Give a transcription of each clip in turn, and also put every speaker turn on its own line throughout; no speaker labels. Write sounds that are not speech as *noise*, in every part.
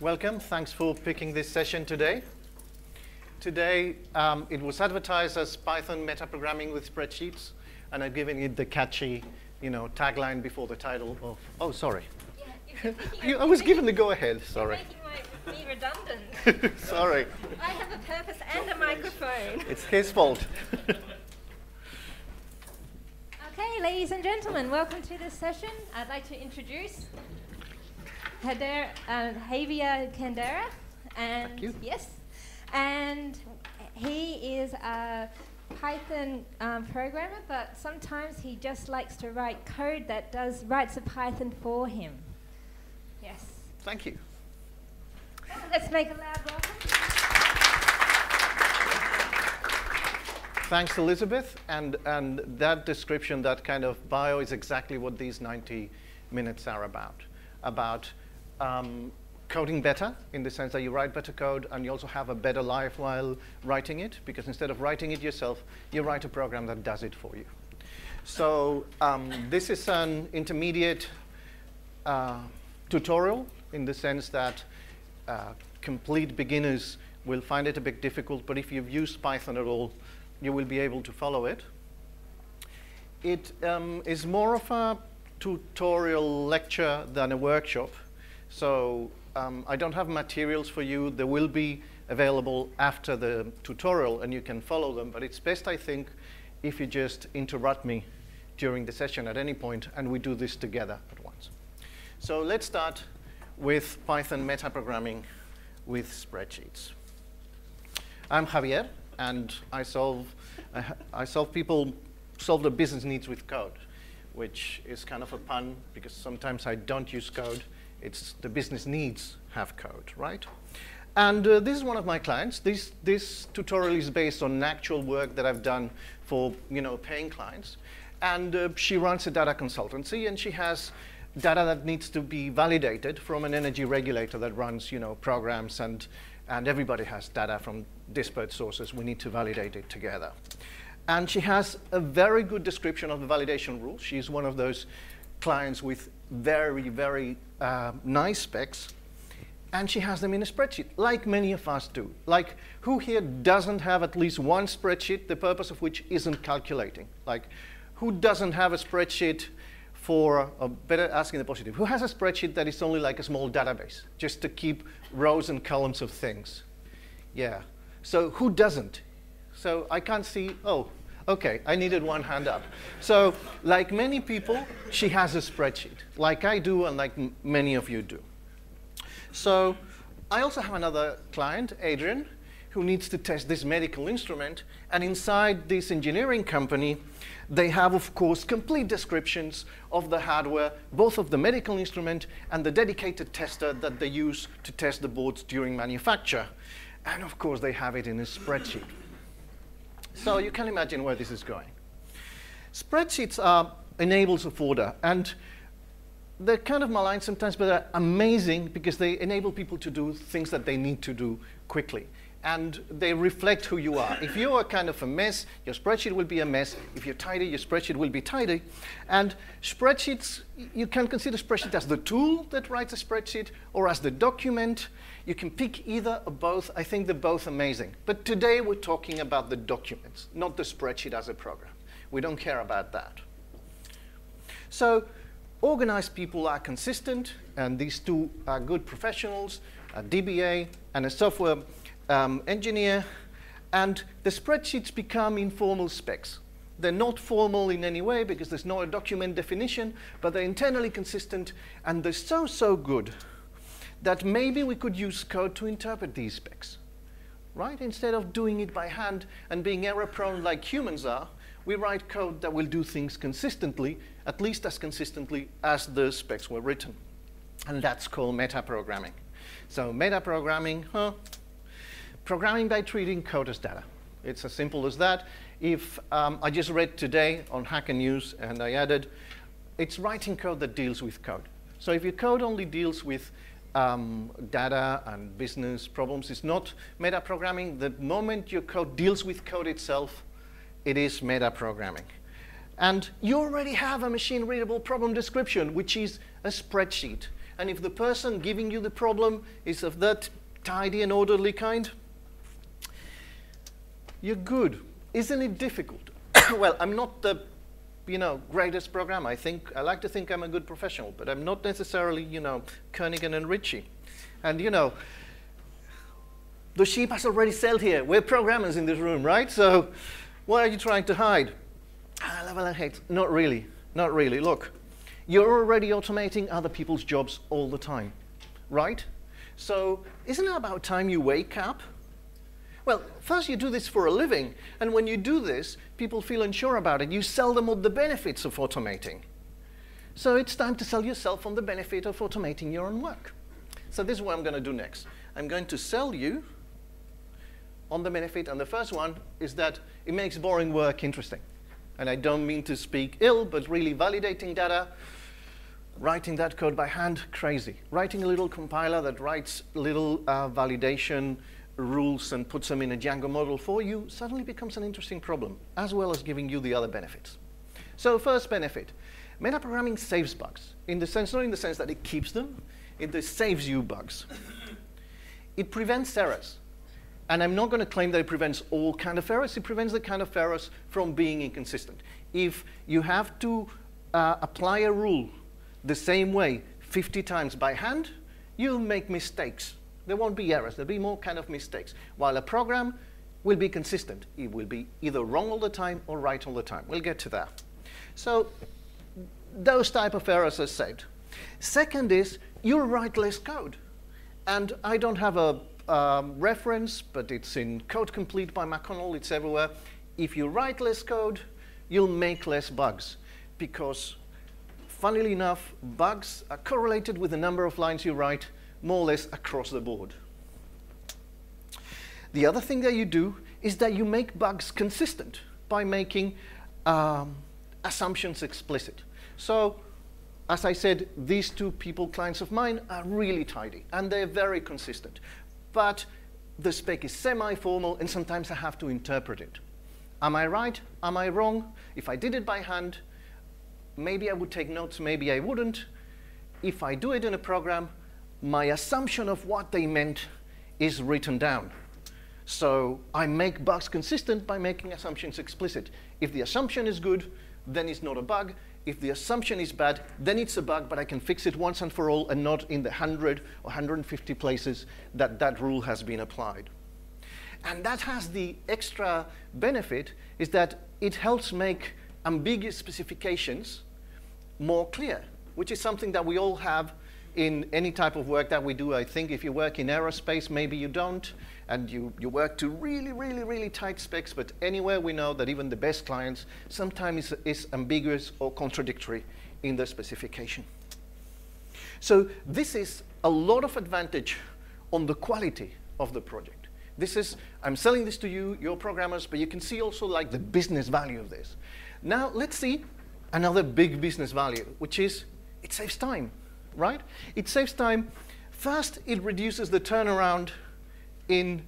Welcome. Thanks for picking this session today. Today, um, it was advertised as Python metaprogramming with spreadsheets, and I've given it the catchy, you know, tagline before the title of. Oh, sorry.
Yeah, *laughs*
I was given the go-ahead. Sorry.
You're making my, me redundant. *laughs*
sorry.
I have a purpose and a microphone.
It's his fault. *laughs*
Okay, ladies and gentlemen, welcome to this session. I'd like to introduce Hader, uh, Javier Candeira, and
Thank you.
yes, and he is a Python um, programmer, but sometimes he just likes to write code that does writes a Python for him. Yes,
Thank you.
let's make a loud welcome.
Thanks, Elizabeth. And, and that description, that kind of bio, is exactly what these 90 minutes are about. About um, coding better, in the sense that you write better code and you also have a better life while writing it, because instead of writing it yourself, you write a program that does it for you. So um, this is an intermediate uh, tutorial in the sense that uh, complete beginners will find it a bit difficult, but if you've used Python at all, you will be able to follow it. It um, is more of a tutorial lecture than a workshop. So um, I don't have materials for you. They will be available after the tutorial and you can follow them. But it's best, I think, if you just interrupt me during the session at any point and we do this together at once. So let's start with Python metaprogramming with spreadsheets. I'm Javier, and I solve, I, I solve people solve their business needs with code, which is kind of a pun because sometimes I don't use code. It's the business needs have code, right? And uh, this is one of my clients. This, this tutorial is based on actual work that I've done for you know, paying clients. And uh, she runs a data consultancy, and she has data that needs to be validated from an energy regulator that runs you know, programs, and, and everybody has data from disparate sources. We need to validate it together. And she has a very good description of the validation rules. She's one of those clients with very, very uh, nice specs. And she has them in a spreadsheet, like many of us do. Like, who here doesn't have at least one spreadsheet, the purpose of which isn't calculating? Like, who doesn't have a spreadsheet for, or better asking the positive, who has a spreadsheet that is only like a small database, just to keep rows and columns of things? Yeah. So who doesn't? So I can't see, oh, okay, I needed one hand up. So like many people, she has a spreadsheet, like I do and like many of you do. So I also have another client, Adrian, who needs to test this medical instrument. And inside this engineering company, they have, of course, complete descriptions of the hardware, both of the medical instrument and the dedicated tester that they use to test the boards during manufacture. And of course, they have it in a spreadsheet. So you can imagine where this is going. Spreadsheets are enablers of order, and they're kind of maligned sometimes, but they're amazing because they enable people to do things that they need to do quickly. And they reflect who you are. If you are kind of a mess, your spreadsheet will be a mess. If you're tidy, your spreadsheet will be tidy. And spreadsheets, you can consider spreadsheet as the tool that writes a spreadsheet or as the document. You can pick either or both. I think they're both amazing. But today we're talking about the documents, not the spreadsheet as a program. We don't care about that. So organized people are consistent, and these two are good professionals, a DBA and a software um, engineer, and the spreadsheets become informal specs. They're not formal in any way because there's no document definition, but they're internally consistent, and they're so, so good that maybe we could use code to interpret these specs, right? Instead of doing it by hand and being error-prone like humans are, we write code that will do things consistently, at least as consistently as the specs were written. And that's called metaprogramming. So metaprogramming, huh? Programming by treating code as data. It's as simple as that. If um, I just read today on Hacker News and I added, it's writing code that deals with code. So if your code only deals with um, data and business problems, it's not metaprogramming. The moment your code deals with code itself, it is metaprogramming. And you already have a machine readable problem description, which is a spreadsheet. And if the person giving you the problem is of that tidy and orderly kind, you're good. Isn't it difficult? *coughs* well, I'm not the you know, greatest programmer. I think I like to think I'm a good professional, but I'm not necessarily, you know, Kernighan and Ritchie. And you know, the sheep has already sailed here. We're programmers in this room, right? So what are you trying to hide? Ah, level hate. Not really. Not really. Look, you're already automating other people's jobs all the time, right? So isn't it about time you wake up? Well, first you do this for a living, and when you do this, people feel unsure about it. You sell them on the benefits of automating. So it's time to sell yourself on the benefit of automating your own work. So this is what I'm going to do next. I'm going to sell you on the benefit, and the first one is that it makes boring work interesting. And I don't mean to speak ill, but really validating data, writing that code by hand, crazy. Writing a little compiler that writes little uh, validation rules and puts them in a Django model for you suddenly becomes an interesting problem, as well as giving you the other benefits. So first benefit, metaprogramming saves bugs, in the sense, not in the sense that it keeps them, it saves you bugs. It prevents errors. And I'm not going to claim that it prevents all kind of errors. It prevents the kind of errors from being inconsistent. If you have to uh, apply a rule the same way 50 times by hand, you'll make mistakes. There won't be errors. There'll be more kind of mistakes. While a program will be consistent. It will be either wrong all the time or right all the time. We'll get to that. So those type of errors are saved. Second is you'll write less code. And I don't have a um, reference, but it's in Code Complete by McConnell, it's everywhere. If you write less code, you'll make less bugs because funnily enough, bugs are correlated with the number of lines you write more or less across the board. The other thing that you do is that you make bugs consistent by making um, assumptions explicit. So as I said, these two people clients of mine are really tidy and they're very consistent but the spec is semi-formal and sometimes I have to interpret it. Am I right? Am I wrong? If I did it by hand, maybe I would take notes, maybe I wouldn't. If I do it in a program, my assumption of what they meant is written down. So I make bugs consistent by making assumptions explicit. If the assumption is good, then it's not a bug if the assumption is bad, then it's a bug, but I can fix it once and for all and not in the 100 or 150 places that that rule has been applied. And that has the extra benefit is that it helps make ambiguous specifications more clear, which is something that we all have in any type of work that we do. I think if you work in aerospace, maybe you don't and you, you work to really, really, really tight specs, but anywhere we know that even the best clients sometimes is, ambiguous or contradictory in the specification. So this is a lot of advantage on the quality of the project. This is, I'm selling this to you, your programmers, but you can see also like the business value of this. Now let's see another big business value, which is it saves time, right? It saves time. First, it reduces the turnaround in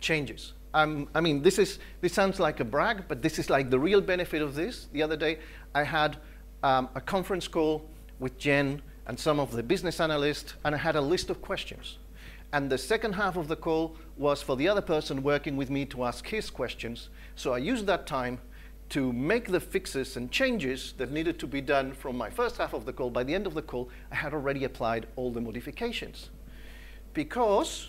changes. Um, I mean, this, is, this sounds like a brag, but this is like the real benefit of this. The other day, I had um, a conference call with Jen and some of the business analysts, and I had a list of questions. And the second half of the call was for the other person working with me to ask his questions. So I used that time to make the fixes and changes that needed to be done from my first half of the call. By the end of the call, I had already applied all the modifications. Because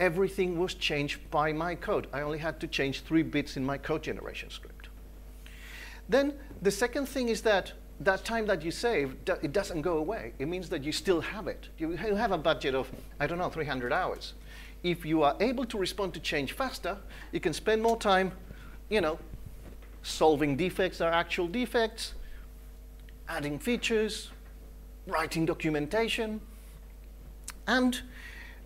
everything was changed by my code. I only had to change three bits in my code generation script. Then the second thing is that that time that you save, it doesn't go away. It means that you still have it. You have a budget of, I don't know, 300 hours. If you are able to respond to change faster, you can spend more time, you know, solving defects that are actual defects, adding features, writing documentation, and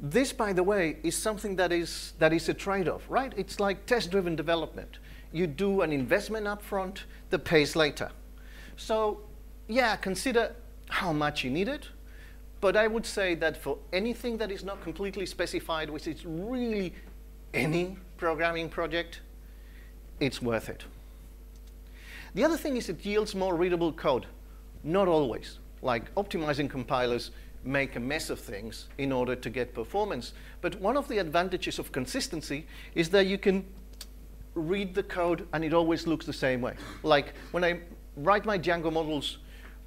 this, by the way, is something that is, that is a trade-off, right? It's like test-driven development. You do an investment upfront that pays later. So, yeah, consider how much you need it, but I would say that for anything that is not completely specified, which is really any programming project, it's worth it. The other thing is it yields more readable code. Not always. Like optimizing compilers make a mess of things in order to get performance. But one of the advantages of consistency is that you can read the code and it always looks the same way. Like when I write my Django models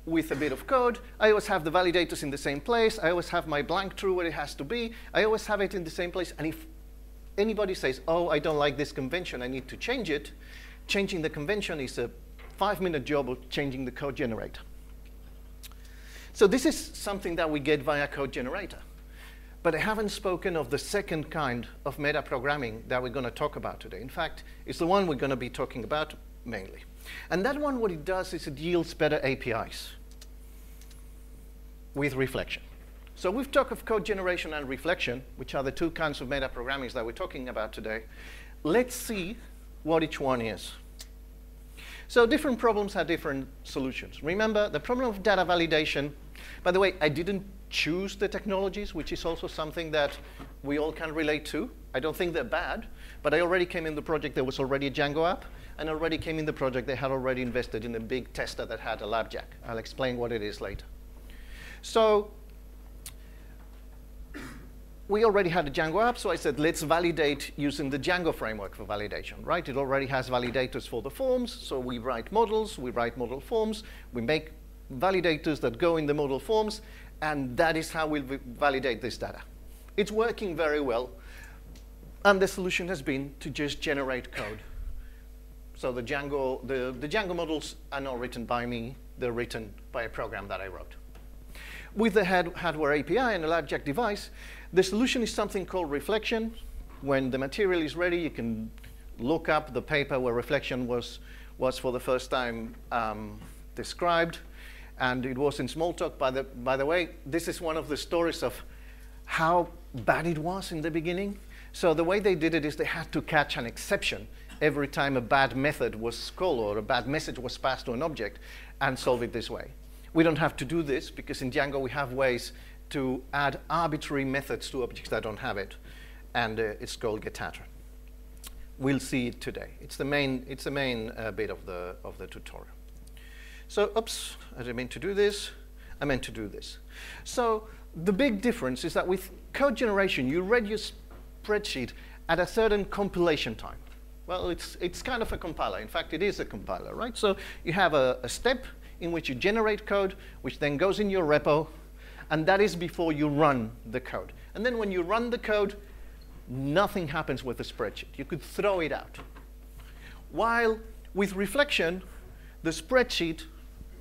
with a bit of code, I always have the validators in the same place. I always have my blank true where it has to be. I always have it in the same place. And if anybody says, oh, I don't like this convention, I need to change it, changing the convention is a five-minute job of changing the code generator. So this is something that we get via code generator. But I haven't spoken of the second kind of meta programming that we're going to talk about today. In fact, it's the one we're going to be talking about mainly. And that one, what it does is it yields better APIs with reflection. So we've talked of code generation and reflection, which are the two kinds of meta programming that we're talking about today. Let's see what each one is. So different problems have different solutions. Remember, the problem of data validation, by the way, I didn't choose the technologies, which is also something that we all can relate to. I don't think they're bad, but I already came in the project, there was already a Django app, and already came in the project, they had already invested in a big tester that had a LabJack. I'll explain what it is later. So we already had a Django app, so I said, let's validate using the Django framework for validation, right? It already has validators for the forms, so we write models, we write model forms, we make validators that go in the model forms, and that is how we'll validate this data. It's working very well, and the solution has been to just generate code. So the Django, the, the Django models are not written by me, they're written by a program that I wrote. With the hardware API and a LabJack device, the solution is something called reflection. When the material is ready, you can look up the paper where reflection was, was for the first time um, described. And it was in Smalltalk. By the, by the way, this is one of the stories of how bad it was in the beginning. So the way they did it is they had to catch an exception every time a bad method was called or a bad message was passed to an object and solve it this way. We don't have to do this because in Django we have ways to add arbitrary methods to objects that don't have it, and uh, it's called getattr. We'll see it today. It's the main, it's the main uh, bit of the, of the tutorial. So, oops, I didn't mean to do this. I meant to do this. So the big difference is that with code generation, you read your spreadsheet at a certain compilation time. Well, it's, it's kind of a compiler. In fact, it is a compiler, right? So you have a, a step in which you generate code, which then goes in your repo, and that is before you run the code. And then when you run the code, nothing happens with the spreadsheet. You could throw it out. While with reflection, the spreadsheet,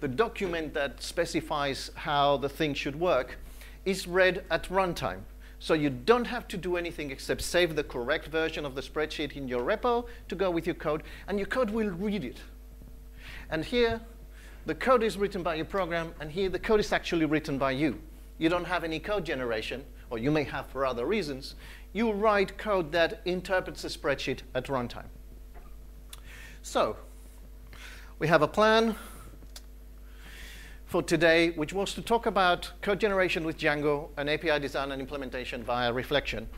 the document that specifies how the thing should work, is read at runtime. So you don't have to do anything except save the correct version of the spreadsheet in your repo to go with your code, and your code will read it. And here, the code is written by your program, and here the code is actually written by you you don't have any code generation, or you may have for other reasons, you write code that interprets the spreadsheet at runtime. So, we have a plan for today, which was to talk about code generation with Django and API design and implementation via reflection.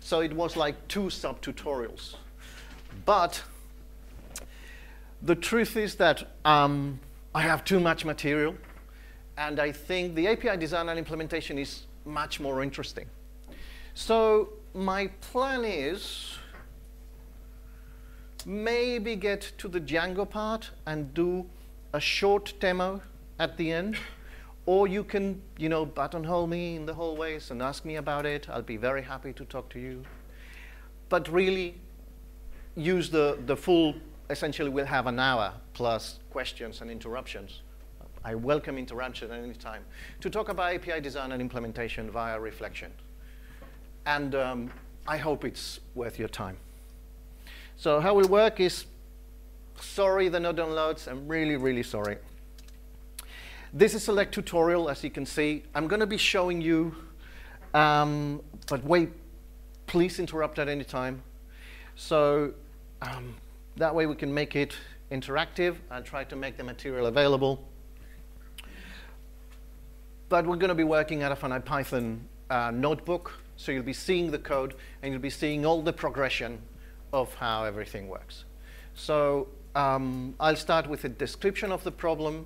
So it was like two sub-tutorials. But the truth is that um, I have too much material and I think the API design and implementation is much more interesting. So my plan is maybe get to the Django part and do a short demo at the end. Or you can, you know, buttonhole me in the hallways and ask me about it. I'll be very happy to talk to you. But really use the, the full, essentially we'll have an hour plus questions and interruptions I welcome interruption at any time, to talk about API design and implementation via reflection. And um, I hope it's worth your time. So how it will work is, sorry the no downloads, I'm really, really sorry. This is a select tutorial, as you can see. I'm going to be showing you, um, but wait, please interrupt at any time. So um, that way we can make it interactive and try to make the material available. But we're going to be working out of an IPython uh, notebook, so you'll be seeing the code, and you'll be seeing all the progression of how everything works. So um, I'll start with a description of the problem,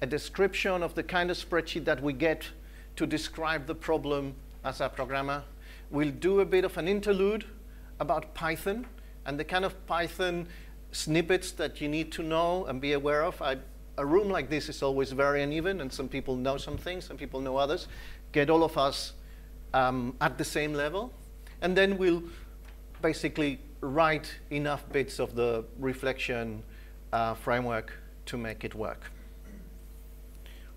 a description of the kind of spreadsheet that we get to describe the problem as a programmer. We'll do a bit of an interlude about Python and the kind of Python snippets that you need to know and be aware of. I, a room like this is always very uneven, and some people know some things, some people know others. Get all of us um, at the same level, and then we'll basically write enough bits of the reflection uh, framework to make it work.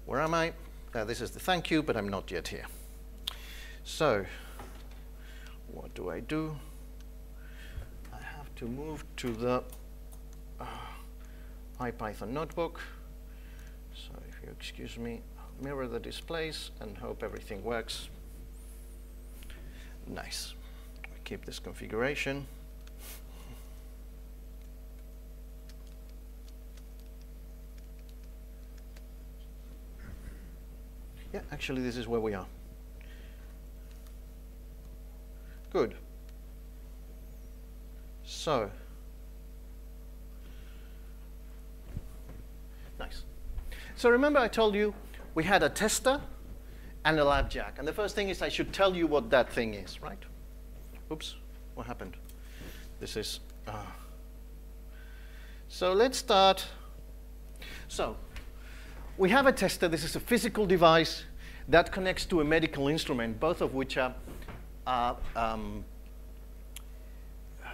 Where am I? Uh, this is the thank you, but I'm not yet here. So, what do I do? I have to move to the uh, IPython notebook. You excuse me, mirror the displays and hope everything works. Nice. We keep this configuration. Yeah, actually this is where we are. Good. So, nice. So remember I told you we had a tester and a LabJack. And the first thing is I should tell you what that thing is, right? Oops, what happened? This is, uh. so let's start. So we have a tester. This is a physical device that connects to a medical instrument, both of which are um,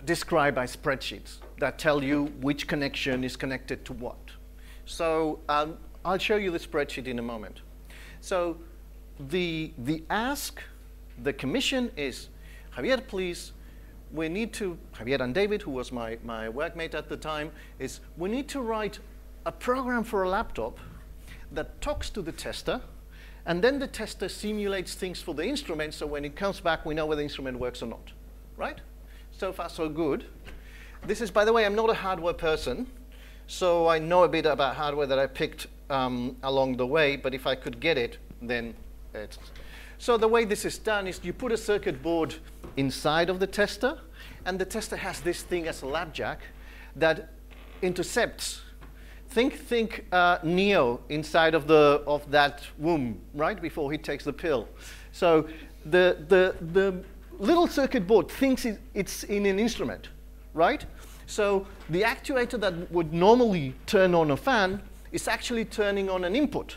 described by spreadsheets that tell you which connection is connected to what. So um, I'll show you the spreadsheet in a moment. So the, the ask, the commission is, Javier, please, we need to, Javier and David, who was my, my workmate at the time, is we need to write a program for a laptop that talks to the tester, and then the tester simulates things for the instrument, so when it comes back, we know whether the instrument works or not, right? So far, so good. This is, by the way, I'm not a hardware person, so I know a bit about hardware that I picked um, along the way, but if I could get it, then it's... So the way this is done is you put a circuit board inside of the tester, and the tester has this thing as a LabJack that intercepts think, think uh, Neo inside of, the, of that womb, right, before he takes the pill. So the, the, the little circuit board thinks it's in an instrument, right? So the actuator that would normally turn on a fan is actually turning on an input.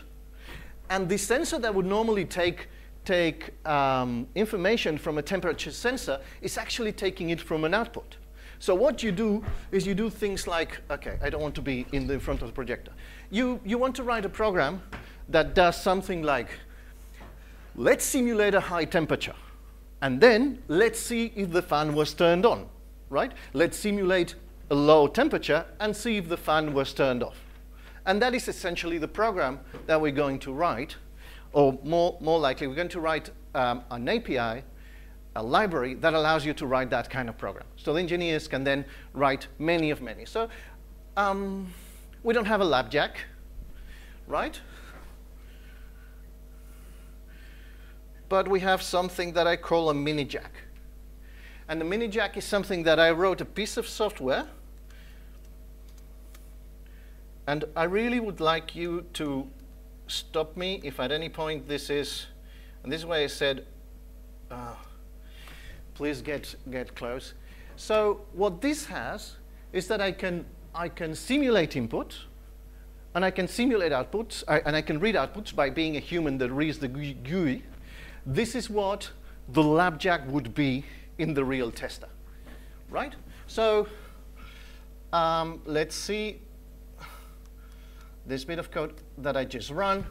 And the sensor that would normally take, take um, information from a temperature sensor is actually taking it from an output. So what you do is you do things like, okay, I don't want to be in the front of the projector. You, you want to write a program that does something like, let's simulate a high temperature. And then let's see if the fan was turned on, right? Let's simulate a low temperature and see if the fan was turned off. And that is essentially the program that we're going to write, or more, more likely, we're going to write um, an API a library that allows you to write that kind of program. So the engineers can then write many of many. So um, we don't have a LabJack, right? But we have something that I call a mini jack. And the mini jack is something that I wrote a piece of software. And I really would like you to stop me if at any point this is, and this is why I said, uh, please get, get close. So what this has is that I can, I can simulate input, and I can simulate outputs, I, and I can read outputs by being a human that reads the GUI. This is what the LabJack would be in the real tester, right? So um, let's see this bit of code that I just run.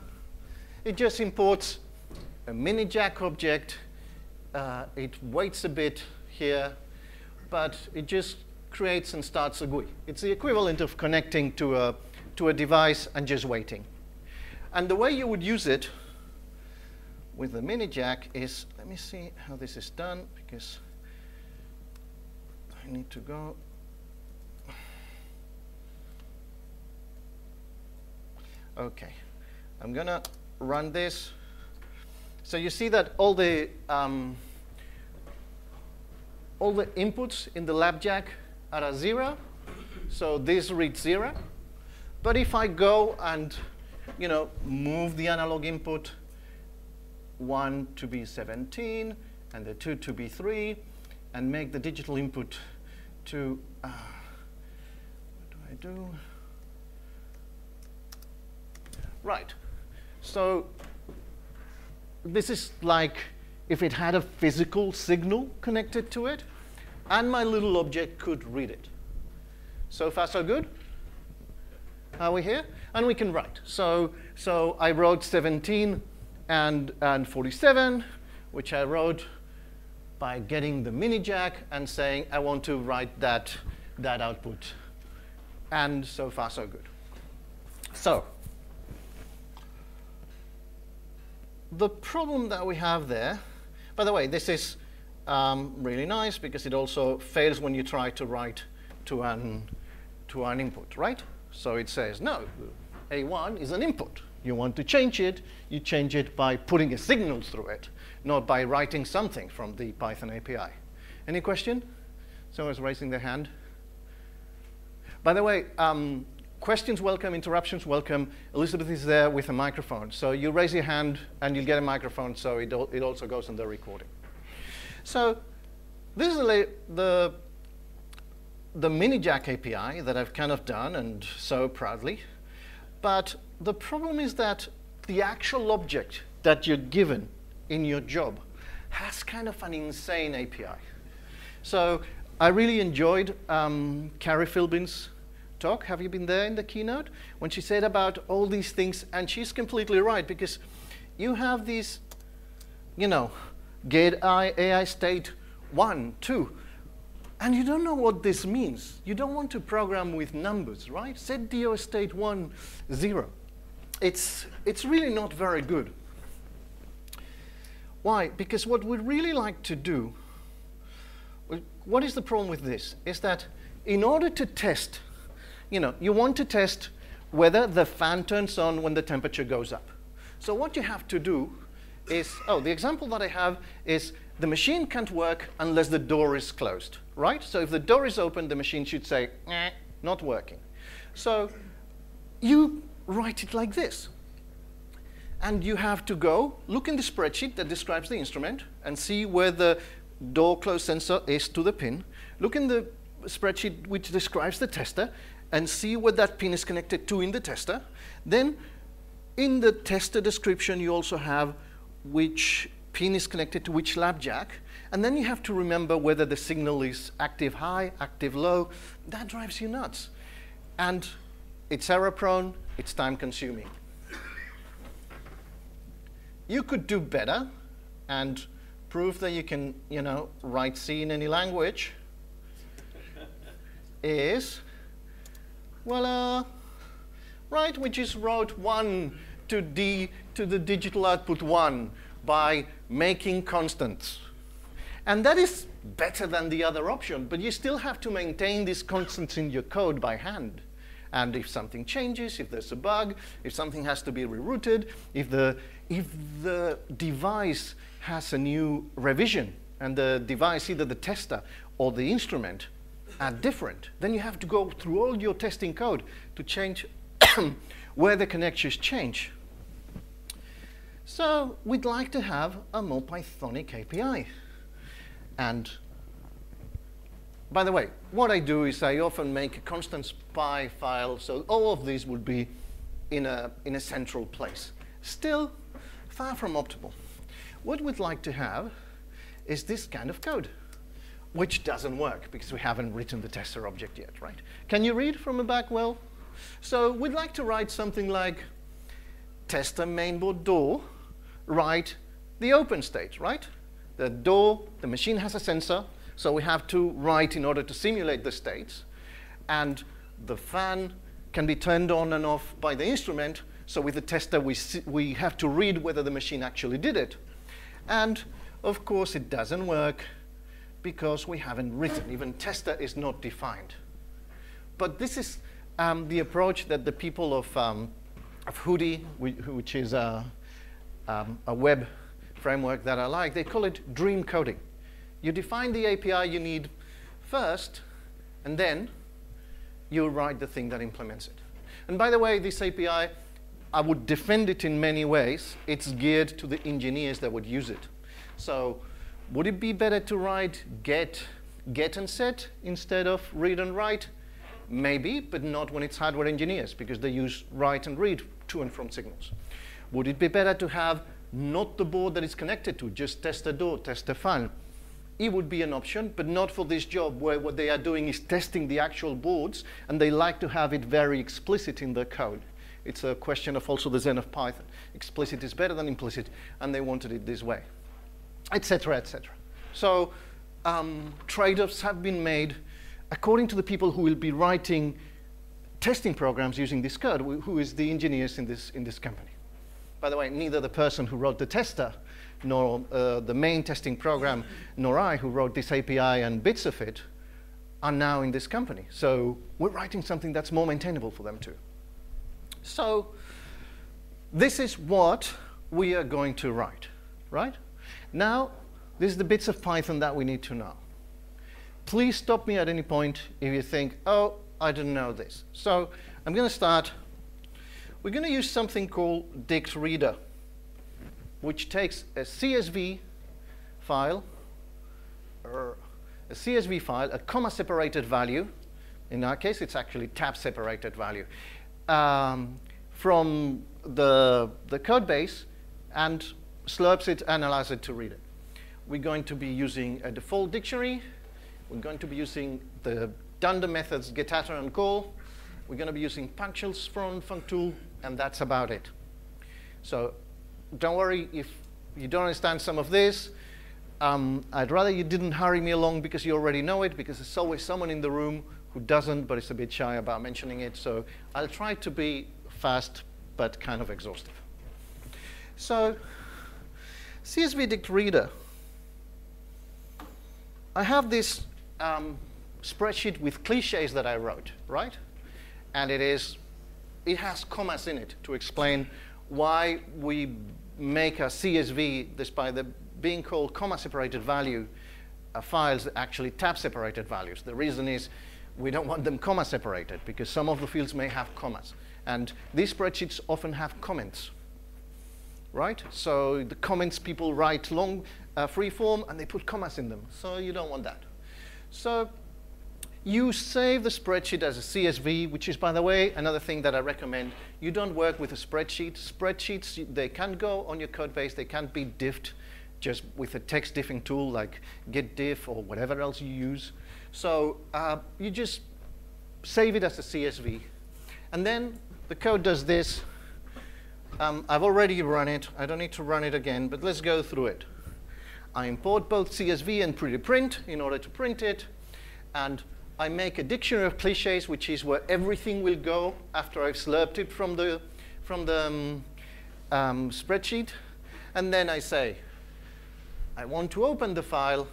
It just imports a mini jack object uh, it waits a bit here, but it just creates and starts a GUI. It's the equivalent of connecting to a, to a device and just waiting. And the way you would use it with the mini jack is, let me see how this is done, because I need to go. Okay, I'm gonna run this. So you see that all the um, all the inputs in the LabJack are a zero. So this reads zero. But if I go and you know, move the analog input 1 to be 17 and the 2 to be 3 and make the digital input to, uh, what do I do? Right. So this is like if it had a physical signal connected to it, and my little object could read it. So far, so good? Are we here? And we can write. So, so I wrote 17 and, and 47, which I wrote by getting the mini jack and saying, I want to write that, that output. And so far, so good. So, the problem that we have there, by the way, this is um, really nice because it also fails when you try to write to an, to an input, right? So it says, no, A1 is an input. You want to change it, you change it by putting a signal through it, not by writing something from the Python API. Any question? Someone's raising their hand. By the way, um, questions welcome, interruptions welcome. Elizabeth is there with a microphone. So you raise your hand and you'll get a microphone so it, it also goes on the recording. So this is the, the, the mini jack API that I've kind of done and so proudly. But the problem is that the actual object that you're given in your job has kind of an insane API. So I really enjoyed um, Carrie Philbin's talk. Have you been there in the keynote? When she said about all these things, and she's completely right, because you have these, you know, get AI state one, two, and you don't know what this means. You don't want to program with numbers, right? Set DO state one, zero. It's, it's really not very good. Why? Because what we'd really like to do, what is the problem with this? Is that in order to test you know, you want to test whether the fan turns on when the temperature goes up. So what you have to do is, oh, the example that I have is the machine can't work unless the door is closed, right? So if the door is open, the machine should say, eh, not working. So you write it like this. And you have to go look in the spreadsheet that describes the instrument and see where the door closed sensor is to the pin. Look in the spreadsheet which describes the tester and see what that pin is connected to in the tester. Then in the tester description, you also have which pin is connected to which LabJack. And then you have to remember whether the signal is active high, active low. That drives you nuts. And it's error prone, it's time consuming. You could do better and prove that you can, you know, write C in any language is well, uh, right, we just wrote 1 to D to the digital output 1 by making constants. And that is better than the other option, but you still have to maintain these constants in your code by hand. And if something changes, if there's a bug, if something has to be rerouted, if the, if the device has a new revision, and the device, either the tester or the instrument, are different, then you have to go through all your testing code to change *coughs* where the connections change. So we'd like to have a more Pythonic API. And by the way, what I do is I often make a constant spy file, so all of these would be in a, in a central place. Still, far from optimal. What we'd like to have is this kind of code which doesn't work because we haven't written the tester object yet, right? Can you read from the back well? So we'd like to write something like tester mainboard door, write the open state, right? The door, the machine has a sensor, so we have to write in order to simulate the states. And the fan can be turned on and off by the instrument, so with the tester we, we have to read whether the machine actually did it. And of course it doesn't work because we haven't written. Even tester is not defined. But this is um, the approach that the people of, um, of Hoodie, which is a, um, a web framework that I like, they call it dream coding. You define the API you need first, and then you write the thing that implements it. And by the way, this API, I would defend it in many ways. It's geared to the engineers that would use it. So would it be better to write get, get and set instead of read and write? Maybe, but not when it's hardware engineers because they use write and read to and from signals. Would it be better to have not the board that it's connected to, just test a door, test a fan? It would be an option, but not for this job where what they are doing is testing the actual boards and they like to have it very explicit in their code. It's a question of also the Zen of Python. Explicit is better than implicit, and they wanted it this way, etc., etc. So um, trade-offs have been made according to the people who will be writing testing programs using this code, who is the engineers in this, in this company. By the way, neither the person who wrote the tester, nor uh, the main testing program, nor I, who wrote this API and bits of it, are now in this company. So we're writing something that's more maintainable for them too. So this is what we are going to write, right? Now, this is the bits of Python that we need to know. Please stop me at any point if you think, oh, I didn't know this. So I'm going to start. We're going to use something called dict reader, which takes a CSV file, or a CSV file, a comma separated value. In our case, it's actually tab separated value um, from the, the code base and slurps it, analyzes it to read it. We're going to be using a default dictionary. We're going to be using the dunder methods getattr and call. We're going to be using partials from functool, and that's about it. So don't worry if you don't understand some of this. Um, I'd rather you didn't hurry me along because you already know it, because there's always someone in the room who doesn't, but is a bit shy about mentioning it. So I'll try to be fast, but kind of exhaustive. So CSV dict reader. I have this um, spreadsheet with cliches that I wrote, right? And it is, it has commas in it to explain why we make a CSV, despite the being called comma separated value, uh, files actually tab separated values. The reason is we don't want them comma separated because some of the fields may have commas. And these spreadsheets often have comments, right? So the comments people write long uh, free form and they put commas in them. So you don't want that. So you save the spreadsheet as a CSV, which is, by the way, another thing that I recommend. You don't work with a spreadsheet. Spreadsheets, they can go on your code base. They can't be diffed just with a text diffing tool like git diff or whatever else you use. So uh, you just save it as a CSV. And then the code does this. Um, I've already run it. I don't need to run it again, but let's go through it. I import both CSV and pretty print in order to print it. And I make a dictionary of cliches, which is where everything will go after I've slurped it from the, from the um, um, spreadsheet. And then I say, I want to open the file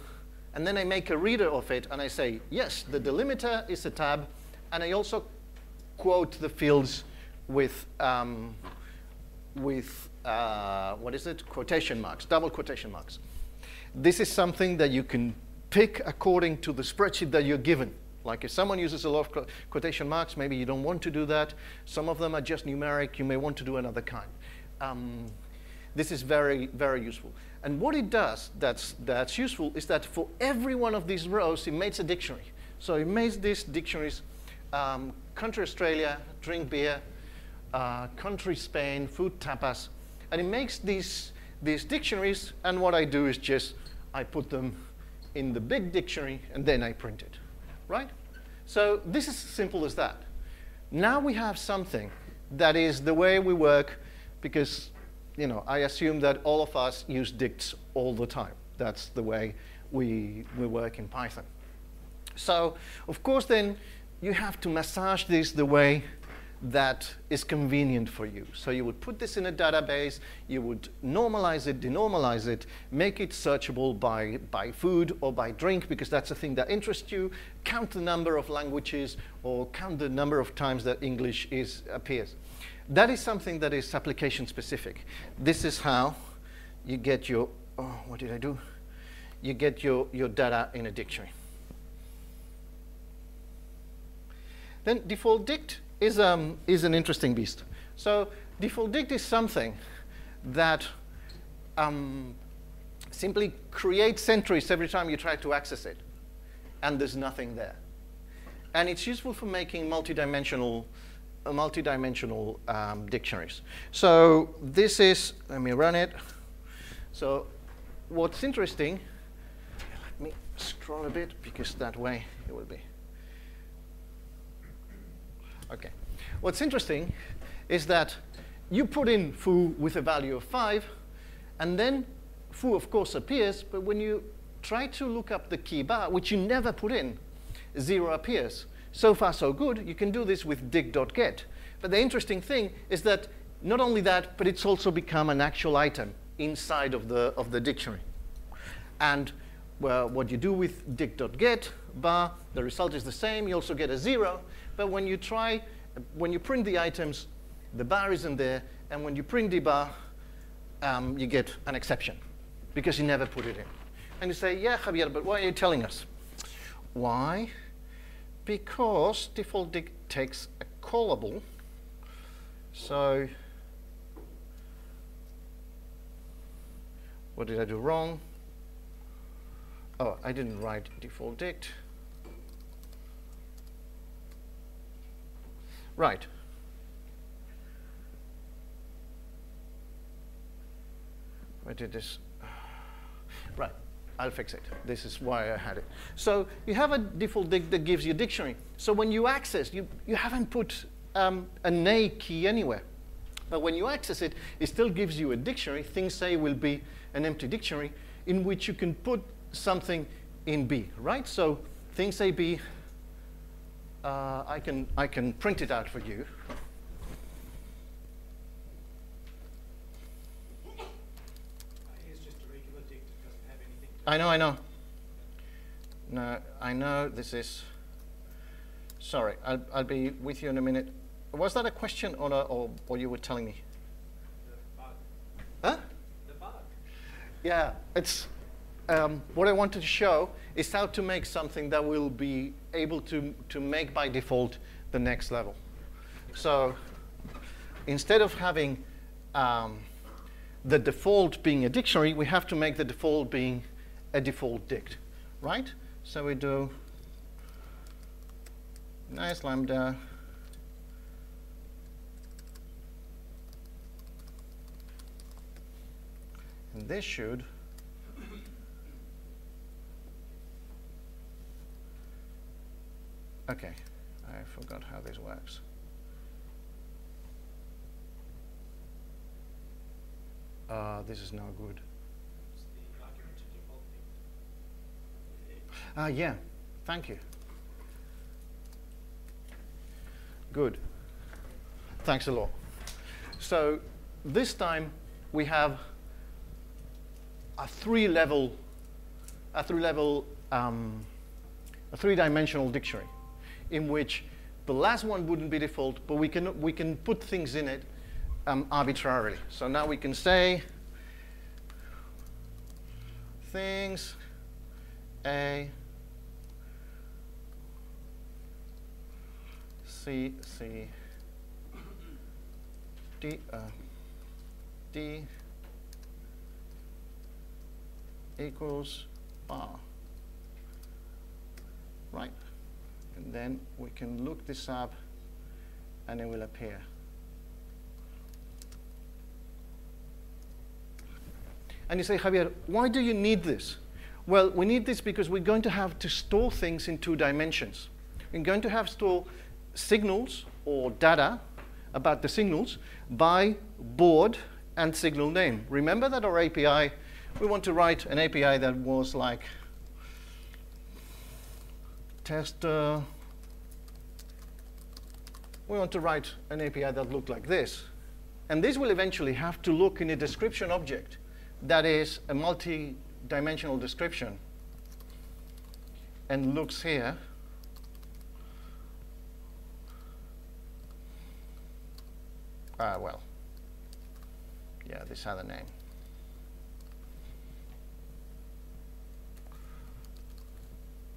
and then I make a reader of it, and I say, yes, the delimiter is a tab, and I also quote the fields with, um, with uh, what is it, quotation marks, double quotation marks. This is something that you can pick according to the spreadsheet that you're given. Like if someone uses a lot of quotation marks, maybe you don't want to do that. Some of them are just numeric. You may want to do another kind. Um, this is very, very useful. And what it does that's, that's useful is that for every one of these rows, it makes a dictionary. So it makes these dictionaries, um, country Australia, drink beer, uh, country Spain, food tapas, and it makes these, these dictionaries, and what I do is just, I put them in the big dictionary, and then I print it, right? So this is as simple as that. Now we have something that is the way we work, because you know, I assume that all of us use dicts all the time. That's the way we, we work in Python. So, of course, then you have to massage this the way that is convenient for you. So you would put this in a database, you would normalize it, denormalize it, make it searchable by, by food or by drink because that's the thing that interests you, count the number of languages or count the number of times that English is, appears. That is something that is application specific. This is how you get your, oh, what did I do? You get your, your data in a dictionary. Then default dict is, um, is an interesting beast. So default dict is something that um, simply creates entries every time you try to access it, and there's nothing there. And it's useful for making multidimensional, uh, multidimensional um, dictionaries. So this is, let me run it. So what's interesting, let me scroll a bit because that way it will be. Okay. What's interesting is that you put in foo with a value of 5, and then foo, of course, appears, but when you try to look up the key bar, which you never put in, 0 appears. So far, so good. You can do this with dict.get. But the interesting thing is that not only that, but it's also become an actual item inside of the, of the dictionary. And well, what you do with dict.get bar, the result is the same. You also get a 0. But when you try, when you print the items, the bar isn't there. And when you print the bar, um, you get an exception because you never put it in. And you say, yeah, Javier, but why are you telling us? Why? Because default dict takes a callable. So what did I do wrong? Oh, I didn't write default dict. Right. Where did this? *sighs* Right, I'll fix it. This is why I had it. So you have a default dict that gives you a dictionary. So when you access, you, you haven't put um, A key anywhere. But when you access it, it still gives you a dictionary. Things say will be an empty dictionary in which you can put something in B, right? So things say B, uh, I, can, I can print it out for you. I know, I know. No, I know this is. Sorry, I'll, I'll be with you in a minute. Was that a question or, a, or, or you were telling me?
The bug.
Huh?
The bug.
Yeah, it's um, what I wanted to show is how to make something that will be able to, to make by default the next level. So instead of having um, the default being a dictionary, we have to make the default being a default dict, right? So we do nice lambda and this should Okay, I forgot how this works. Uh, this is no good.
It's the argument to default dict.
Ah, yeah, thank you. Good. Thanks a lot. So this time we have a three-level, a three-level, um, a three-dimensional dictionary in which the last one wouldn't be default, but we can, we can put things in it um, arbitrarily. So now we can say things A C C D uh, D equals bar. Right? And then we can look this up and it will appear. And you say, Javier, why do you need this? Well, we need this because we're going to have to store things in two dimensions. We're going to have to store signals or data about the signals by board and signal name. Remember that our API, we want to write an API that was like test. Uh, we want to write an API that looked like this. And this will eventually have to look in a description object that is a multi-dimensional description and looks here. Ah, well, yeah, this other name.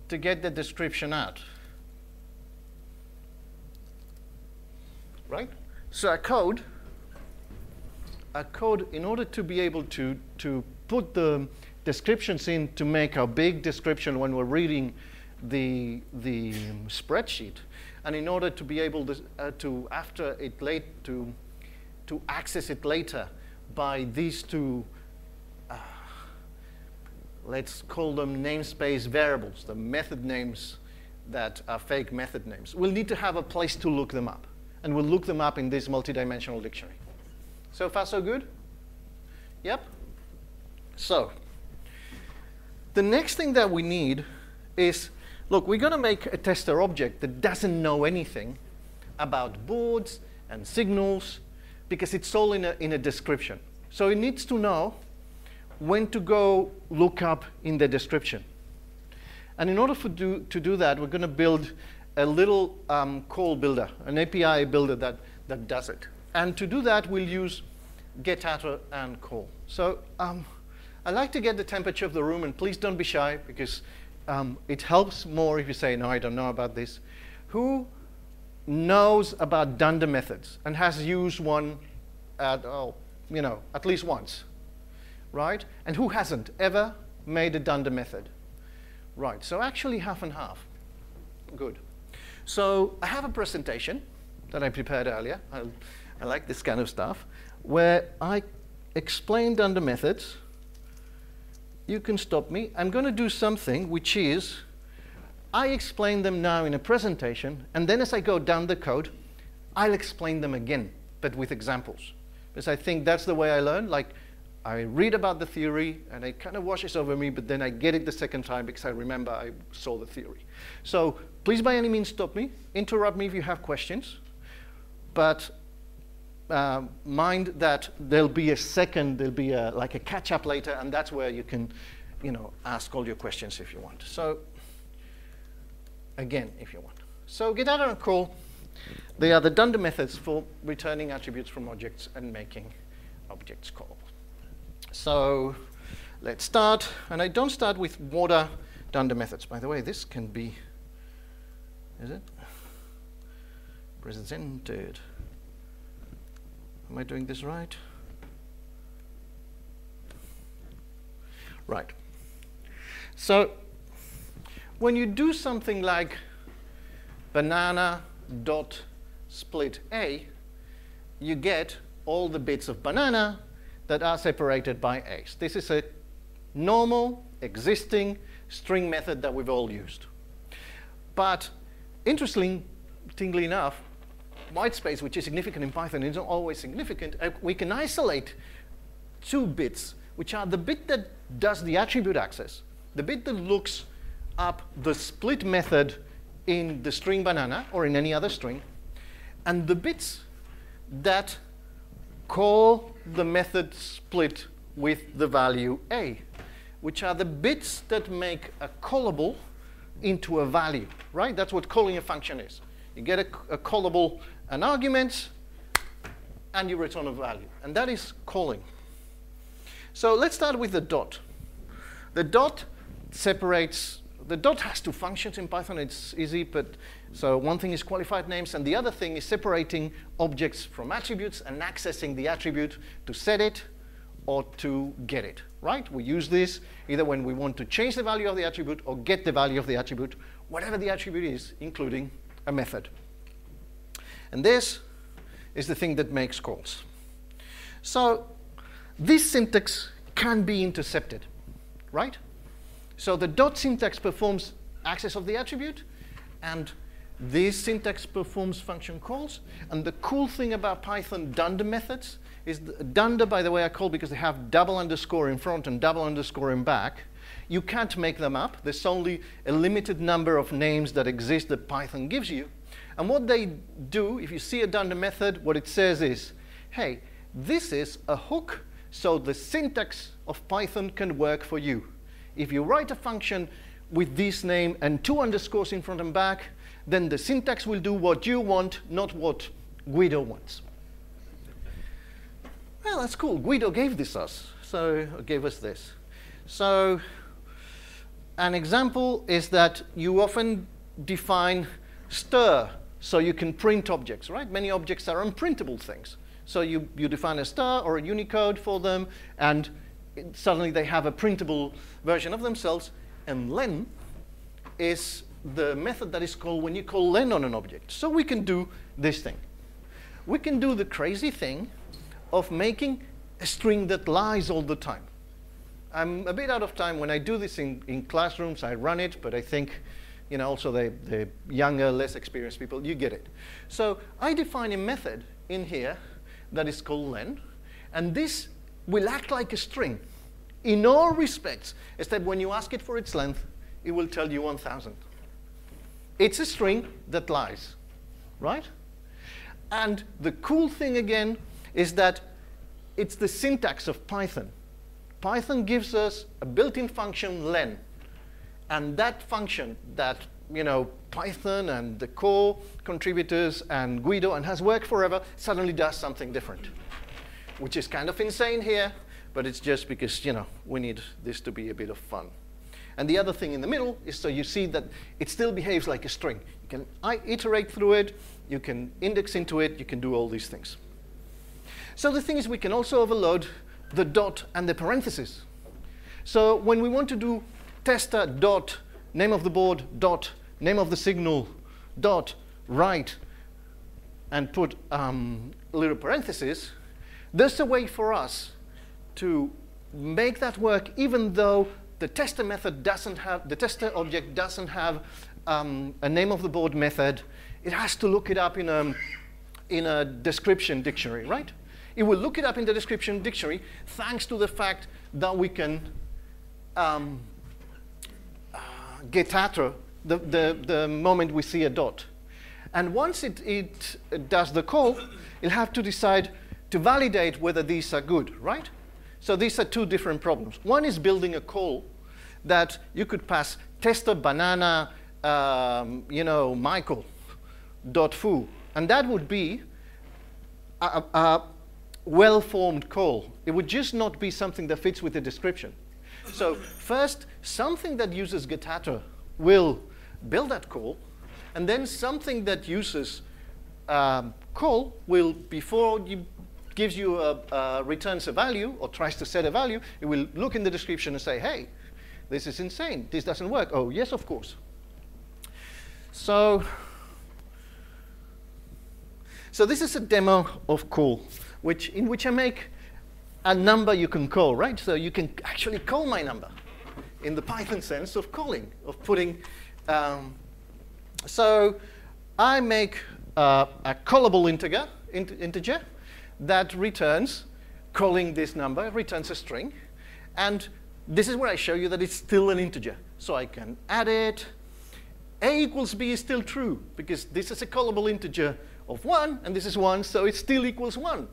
To get the description out. Right? So a code a code in order to be able to, to put the descriptions in to make a big description when we're reading the, the spreadsheet. And in order to be able to, uh, to after it late, to, to access it later by these two, let's call them namespace variables, the method names that are fake method names. We'll need to have a place to look them up. And we'll look them up in this multidimensional dictionary. So far, so good? Yep? So, the next thing that we need is look, we're going to make a tester object that doesn't know anything about boards and signals because it's all in a, in a description. So it needs to know when to go look up in the description. And in order do, to do that, we're going to build a little um, call builder, an API builder that, that does it. And to do that, we'll use getAttr and call. So um, I like to get the temperature of the room, and please don't be shy because um, it helps more if you say, no, I don't know about this. Who knows about dunder methods and has used one at, oh, you know, at least once, right? And who hasn't ever made a dunder method? Right, so actually half and half. Good. So I have a presentation that I prepared earlier. I, I like this kind of stuff, where I explained dunder methods. You can stop me. I'm going to do something which is I explain them now in a presentation, and then as I go down the code, I'll explain them again, but with examples. Because I think that's the way I learn. Like, I read about the theory and it kind of washes over me, but then I get it the second time because I remember I saw the theory. So please, by any means, stop me. Interrupt me if you have questions. But uh, mind that there'll be a second, there'll be a, like a catch up later, and that's where you can, you know, ask all your questions if you want. So again, if you want. So get getAttr and call, they are the dunder methods for returning attributes from objects and making objects callable. So let's start. And I don't start with water dunder methods. By the way, this can be, is it? Presented. Am I doing this right? Right. So when you do something like banana dot split A, you get all the bits of banana that are separated by A's. This is a normal, existing string method that we've all used. But interestingly enough, white space, which is significant in Python, is not always significant. Uh, we can isolate two bits, which are the bit that does the attribute access, the bit that looks up the split method in the string banana or in any other string, and the bits that call the method split with the value a, which are the bits that make a callable into a value, right? That's what calling a function is. You get a, a callable, an argument, and you return a value. And that is calling. So let's start with the dot. The dot separates the dot has two functions in Python. It's easy, but so one thing is qualified names, and the other thing is separating objects from attributes and accessing the attribute to set it or to get it, right? We use this either when we want to change the value of the attribute or get the value of the attribute, whatever the attribute is, including a method. And this is the thing that makes calls. So this syntax can be intercepted, right? So the dot syntax performs access of the attribute, and this syntax performs function calls. And the cool thing about Python dunder methods is dunder, by the way, I call because they have double underscore in front and double underscore in back. You can't make them up. There's only a limited number of names that exist that Python gives you. And what they do, if you see a dunder method, what it says is, hey, this is a hook, so the syntax of Python can work for you. If you write a function with this name and two underscores in front and back, then the syntax will do what you want, not what Guido wants. Well, that's cool. Guido gave this us, so gave us this. So an example is that you often define str so you can print objects, right? Many objects are unprintable things. So you, you define a str or a Unicode for them, and suddenly they have a printable version of themselves. And len is the method that is called when you call len on an object. So we can do this thing. We can do the crazy thing of making a string that lies all the time. I'm a bit out of time when I do this in, in classrooms. I run it, but I think, you know, also the, the younger, less experienced people, you get it. So I define a method in here that is called len, and this will act like a string in all respects, except when you ask it for its length, it will tell you 1,000. It's a string that lies, right? And the cool thing again is that it's the syntax of Python. Python gives us a built-in function len. And that function that you know, Python and the core contributors and Guido and has worked forever suddenly does something different, which is kind of insane here, but it's just because you know we need this to be a bit of fun. And the other thing in the middle is so you see that it still behaves like a string. You can iterate through it, you can index into it, you can do all these things. So the thing is we can also overload the dot and the parentheses. So when we want to do tester dot name of the board dot name of the signal dot write and put um, little parentheses, there's a way for us to make that work even though the tester method doesn't have, the tester object doesn't have um, a name of the board method. It has to look it up in a, in a description dictionary, right? It will look it up in the description dictionary thanks to the fact that we can um, uh, getter the, the, the moment we see a dot. And once it, it does the call, it'll have to decide to validate whether these are good, right? So these are two different problems. One is building a call that you could pass tester banana, um, you know, Michael dot foo, and that would be a, a well-formed call. It would just not be something that fits with the description. So first, something that uses getattr will build that call, and then something that uses um, call will, before you gives you a, a, returns a value or tries to set a value, it will look in the description and say, hey, this is insane. This doesn't work. Oh, yes, of course. So, so this is a demo of call, which, in which I make a number you can call, right? So you can actually call my number in the Python sense of calling, of putting um, so I make uh, a callable integer, int integer that returns, calling this number, returns a string. And this is where I show you that it's still an integer. So I can add it. A equals B is still true, because this is a callable integer of 1, and this is 1, so it still equals 1.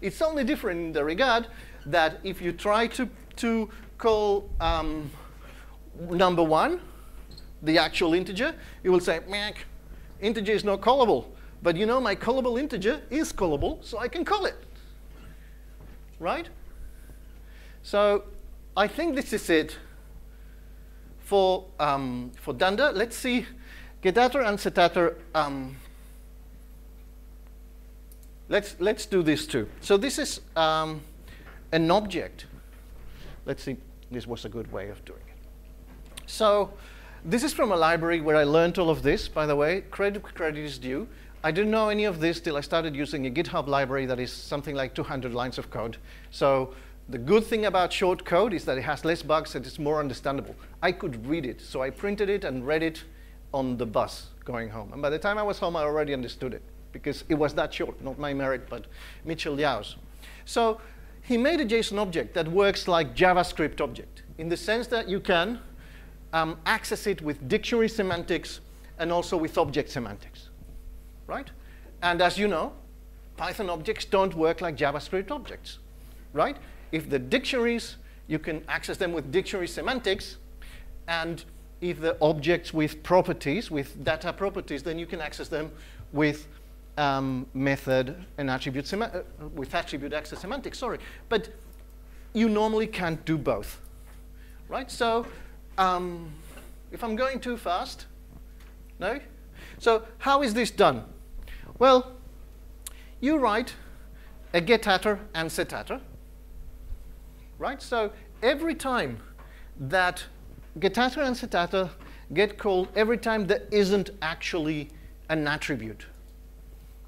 It's only different in the regard that if you try to, to call um, number 1, the actual integer, you will say, Meh, integer is not callable. But you know my callable integer is callable, so I can call it. Right? So I think this is it for, um, for Dunder. Let's see getattr and setattr. Um, let's, let's do this too. So this is um, an object. Let's see, this was a good way of doing it. So this is from a library where I learned all of this, by the way. Credit credit is due. I didn't know any of this till I started using a GitHub library that is something like 200 lines of code. So the good thing about short code is that it has less bugs and it's more understandable. I could read it, so I printed it and read it on the bus going home. And by the time I was home, I already understood it because it was that short, not my merit, but Mitchell Liao's. So he made a JSON object that works like JavaScript object in the sense that you can um, access it with dictionary semantics and also with object semantics, right? And as you know, Python objects don't work like JavaScript objects, right? If the dictionaries, you can access them with dictionary semantics, and if the objects with properties, with data properties, then you can access them with um, method and attribute, uh, with attribute access semantics, sorry. But you normally can't do both, right? So um, if I'm going too fast, no? So how is this done? Well, you write a getattr and setattr. Right? So every time that getattr and setattr get called, every time there isn't actually an attribute.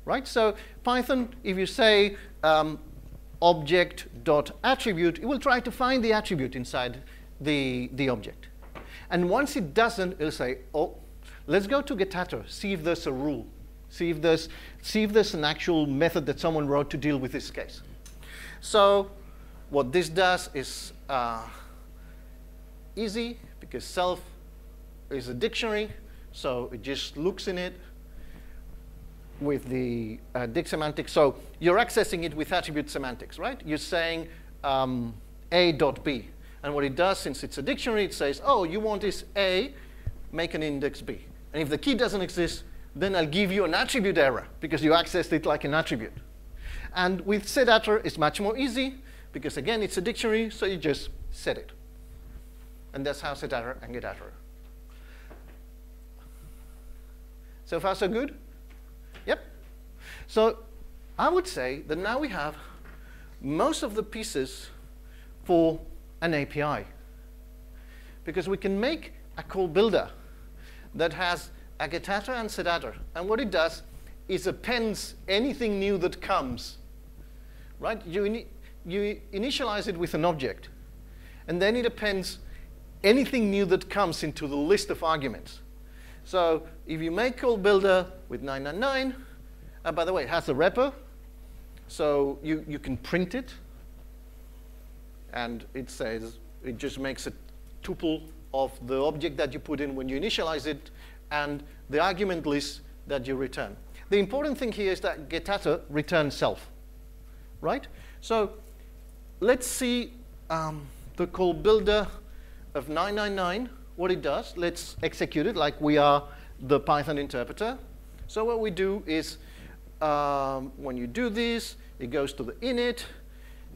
Right? So Python, if you say um, object.attribute, it will try to find the attribute inside the, the object. And once it doesn't, it'll say, oh, let's go to getattr, see if there's a rule. See if there's, see if there's an actual method that someone wrote to deal with this case. So what this does is uh, easy because self is a dictionary, so it just looks in it with the uh, dict semantics. So you're accessing it with attribute semantics, right? You're saying um, A dot B. And what it does, since it's a dictionary, it says, oh, you want this A, make an index B. And if the key doesn't exist, then I'll give you an attribute error because you accessed it like an attribute. And with setattr, it's much more easy because, again, it's a dictionary, so you just set it. And that's how setattr and getattr. So far, so good? Yep. So I would say that now we have most of the pieces for an API. Because we can make a call builder that has a getattr and setattr. And what it does is appends anything new that comes. Right? You, ini you initialize it with an object. And then it appends anything new that comes into the list of arguments. So if you make call builder with 999, uh, by the way, it has a wrapper, so you, you can print it, and it says, it just makes a tuple of the object that you put in when you initialize it and the argument list that you return. The important thing here is that getattr returns self, right? So let's see um, the call builder of 999, what it does. Let's execute it like we are the Python interpreter. So what we do is um, when you do this, it goes to the init,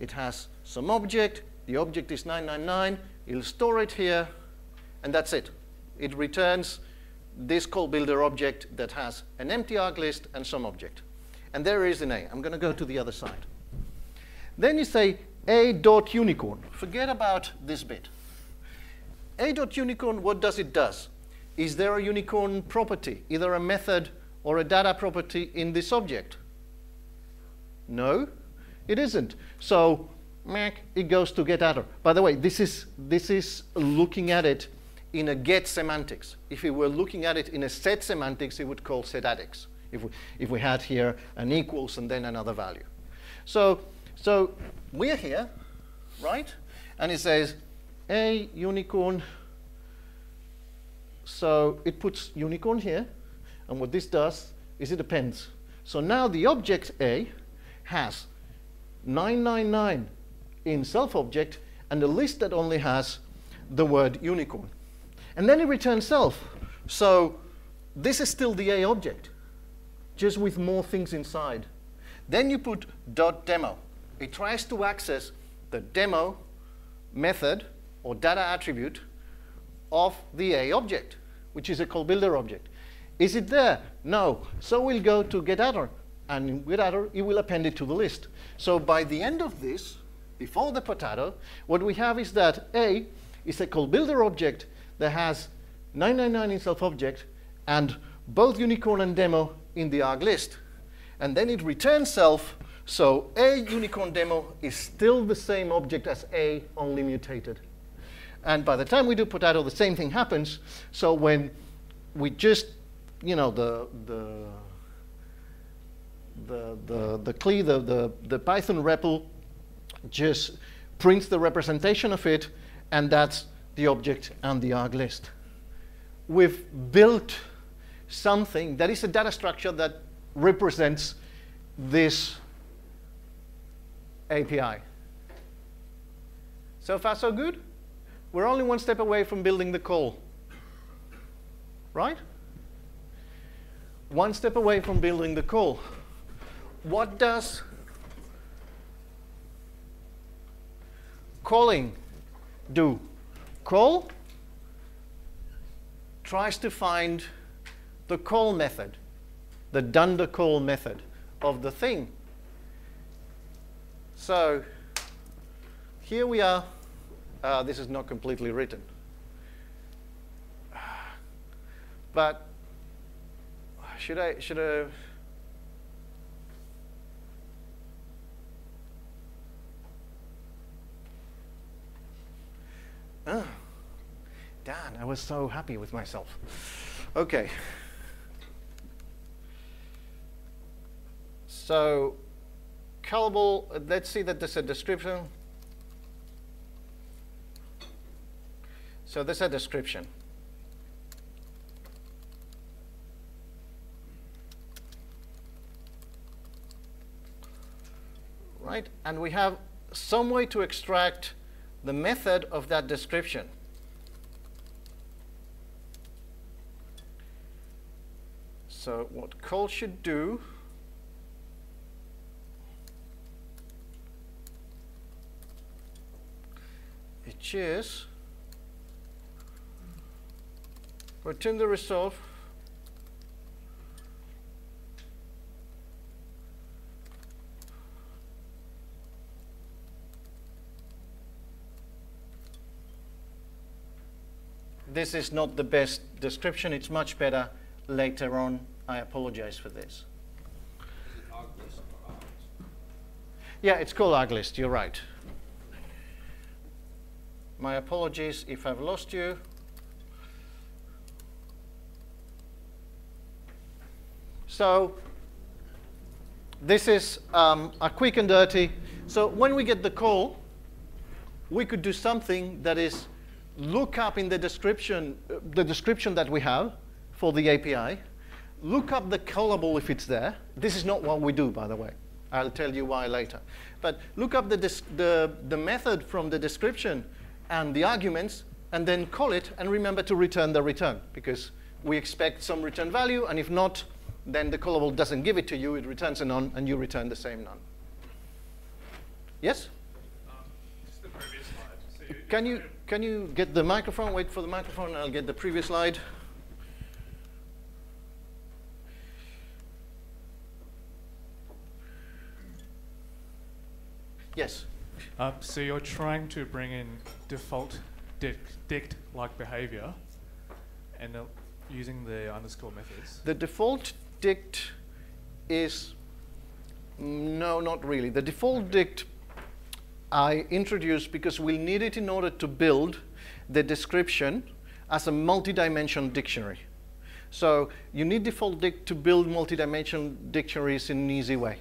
it has some object, the object is 999, it'll store it here, and that's it. It returns this call builder object that has an empty arg list and some object. And there is an A. I'm going to go to the other side. Then you say a dot unicorn. Forget about this bit. A dot unicorn, what does it does? Is there a unicorn property, either a method or a data property in this object? No, it isn't. So, Mac, it goes to get getattr. By the way, this is, this is looking at it in a get semantics. If we were looking at it in a set semantics, it would call setattr. If we, if we had here an equals and then another value. So, so we're here, right? And it says a unicorn. So it puts unicorn here. And what this does is it appends. So now the object A has 999 in self-object and a list that only has the word unicorn. And then it returns self. So this is still the A object, just with more things inside. Then you put dot demo. It tries to access the demo method or data attribute of the A object, which is a call builder object. Is it there? No. So we'll go to getattr, and getattr, it will append it to the list. So by the end of this, before the potato, what we have is that A is a call builder object that has 999 in self-object and both unicorn and demo in the arg list. And then it returns self, so a unicorn demo is still the same object as a, only mutated. And by the time we do potato, the same thing happens. So when we just, you know, the, the, the, the, the CLI, the, the, the Python REPL just prints the representation of it, and that's the object and the arg list. We've built something that is a data structure that represents this API. So far, so good? We're only one step away from building the call. Right? One step away from building the call. What does calling do? Call tries to find the call method, the dunder call method of the thing. So here we are. Uh, this is not completely written. But should I, should I, Oh, Dan, I was so happy with myself. Okay. So, callable, uh, let's see that there's a description. So there's a description. Right? And we have some way to extract the method of that description. So what call should do it is return the result this is not the best description. It's much better later on. I apologize for this. Yeah, it's called arglist. You're right. My apologies if I've lost you. So this is um, a quick and dirty. So when we get the call, we could do something that is look up in the description, uh, the description that we have for the API, look up the callable if it's there. This is not what we do, by the way. I'll tell you why later. But look up the, the, the method from the description and the arguments, and then call it, and remember to return the return, because we expect some return value, and if not, then the callable doesn't give it to you, it returns a none, and you return the same none. Yes?
Um, just the previous slide. So
Can you, can you get the microphone? Wait for the microphone, I'll get the previous slide. Yes.
Um, so you're trying to bring in default dict, dict-like behavior and uh, using the underscore methods.
The default dict is, no, not really. The default dict I introduced because we'll need it in order to build the description as a multi-dimensional dictionary. So you need default dict to build multi-dimensional dictionaries in an easy way.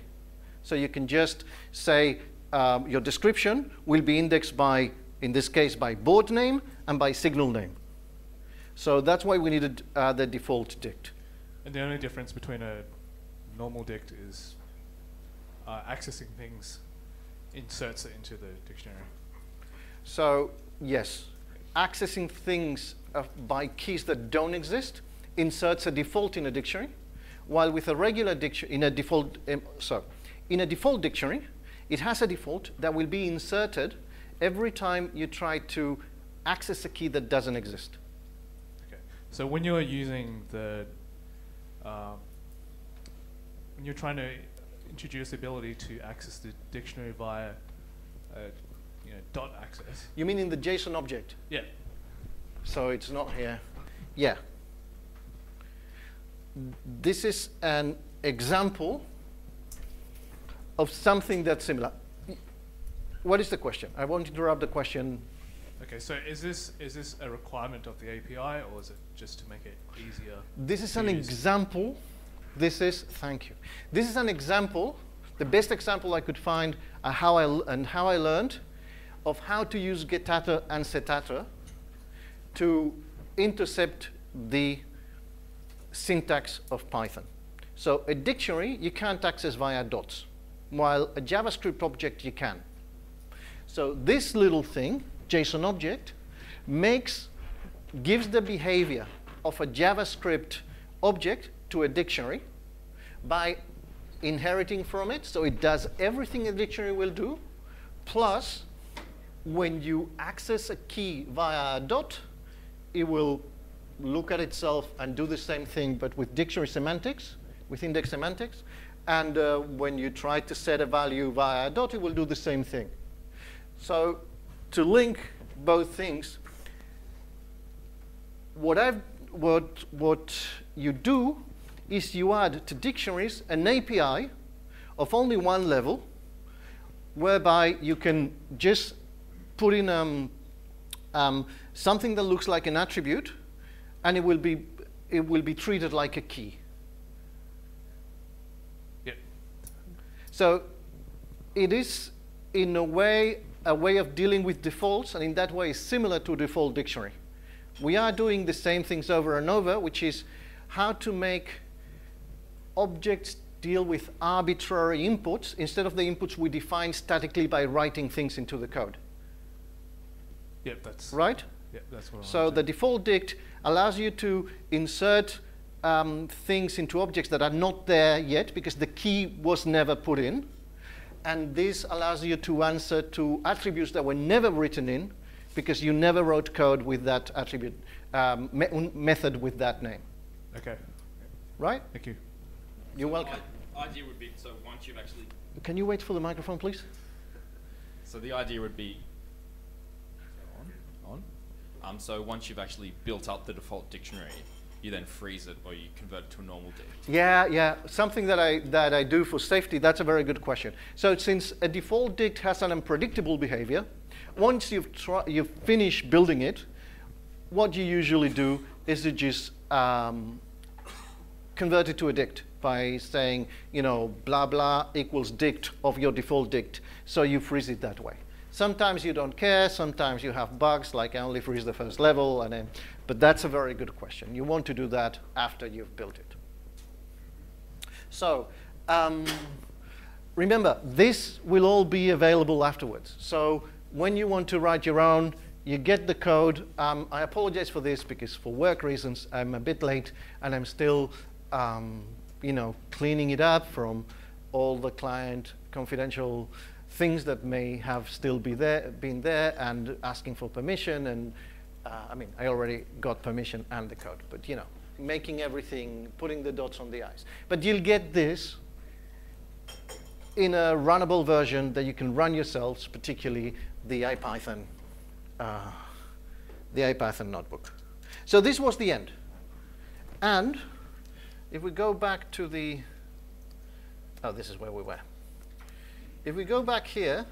So you can just say um, your description will be indexed by, in this case, by board name and by signal name. So that's why we needed uh, the default dict.
And the only difference between a normal dict is uh, accessing things inserts it into the dictionary.
So yes, accessing things uh, by keys that don't exist inserts a default in a dictionary, while with a regular dictionary, in a default, um, so in a default dictionary, it has a default that will be inserted every time you try to access a key that doesn't exist.
Okay. So when you're using the, um, when you're trying to introduce the ability to access the dictionary via, uh, you know, dot access.
You mean in the JSON object?
Yeah.
So it's not here. Yeah. This is an example of something that's similar. What is the question? I won't interrupt the question.
Okay. So is this is this a requirement of the API or is it just to make it easier?
This is an
use?
example. This is, thank you. This is an example, the best example I could find uh, how I, and how I learned of how to use getattr and setattr to intercept the syntax of Python. So a dictionary you can't access via dots, while a JavaScript object you can. So this little thing, JSON object, makes, gives the behavior of a JavaScript object to a dictionary by inheriting from it. So it does everything a dictionary will do, plus when you access a key via a dot, it will look at itself and do the same thing, but with dictionary semantics, with index semantics, And uh, when you try to set a value via a dot, it will do the same thing. So to link both things, what, I've, what, what you do is you add to dictionaries an API of only one level, whereby you can just put in um, um, something that looks like an attribute, and it will be, it will be treated like a key.
Yep.
So it is, in a way, a way of dealing with defaults, and in that way, is similar to default dictionary. We are doing the same things over and over, which is how to make objects deal with arbitrary inputs instead of the inputs we define statically by writing things into the code.
Yep, that's
Right?
Yep, that's what
So the default dict allows you to insert um, things into objects that are not there yet because the key was never put in. And this allows you to answer to attributes that were never written in because you never wrote code with that attribute um, me- method with that name.
Okay,
Right?
thank you.
You're
So
welcome.
idea would be so once you've actually
Can you wait for the microphone, please?
so the idea would be on on um, so once you've actually built up the default dictionary, you then freeze it or you convert it to a normal dict.
Yeah, yeah. Something that I, that I do for safety, that's a very good question. So since a default dict has an unpredictable behavior, once you've, you've finished building it, what you usually do is to just um, convert it to a dict by saying, you know, blah, blah equals dict of your default dict. So you freeze it that way. Sometimes you don't care. Sometimes you have bugs, like I only freeze the first level. And then, but that's a very good question. You want to do that after you've built it. So um, remember, this will all be available afterwards. So when you want to write your own, you get the code. Um, I apologize for this because for work reasons, I'm a bit late and I'm still, um, you know, cleaning it up from all the client confidential things that may have still be there, been there and asking for permission. And uh, I mean, I already got permission and the code, but you know, making everything, putting the dots on the i's. But you'll get this in a runnable version that you can run yourselves, particularly the IPython, uh, the IPython notebook. So this was the end. And if we go back to the, oh, this is where we were. If we go back here,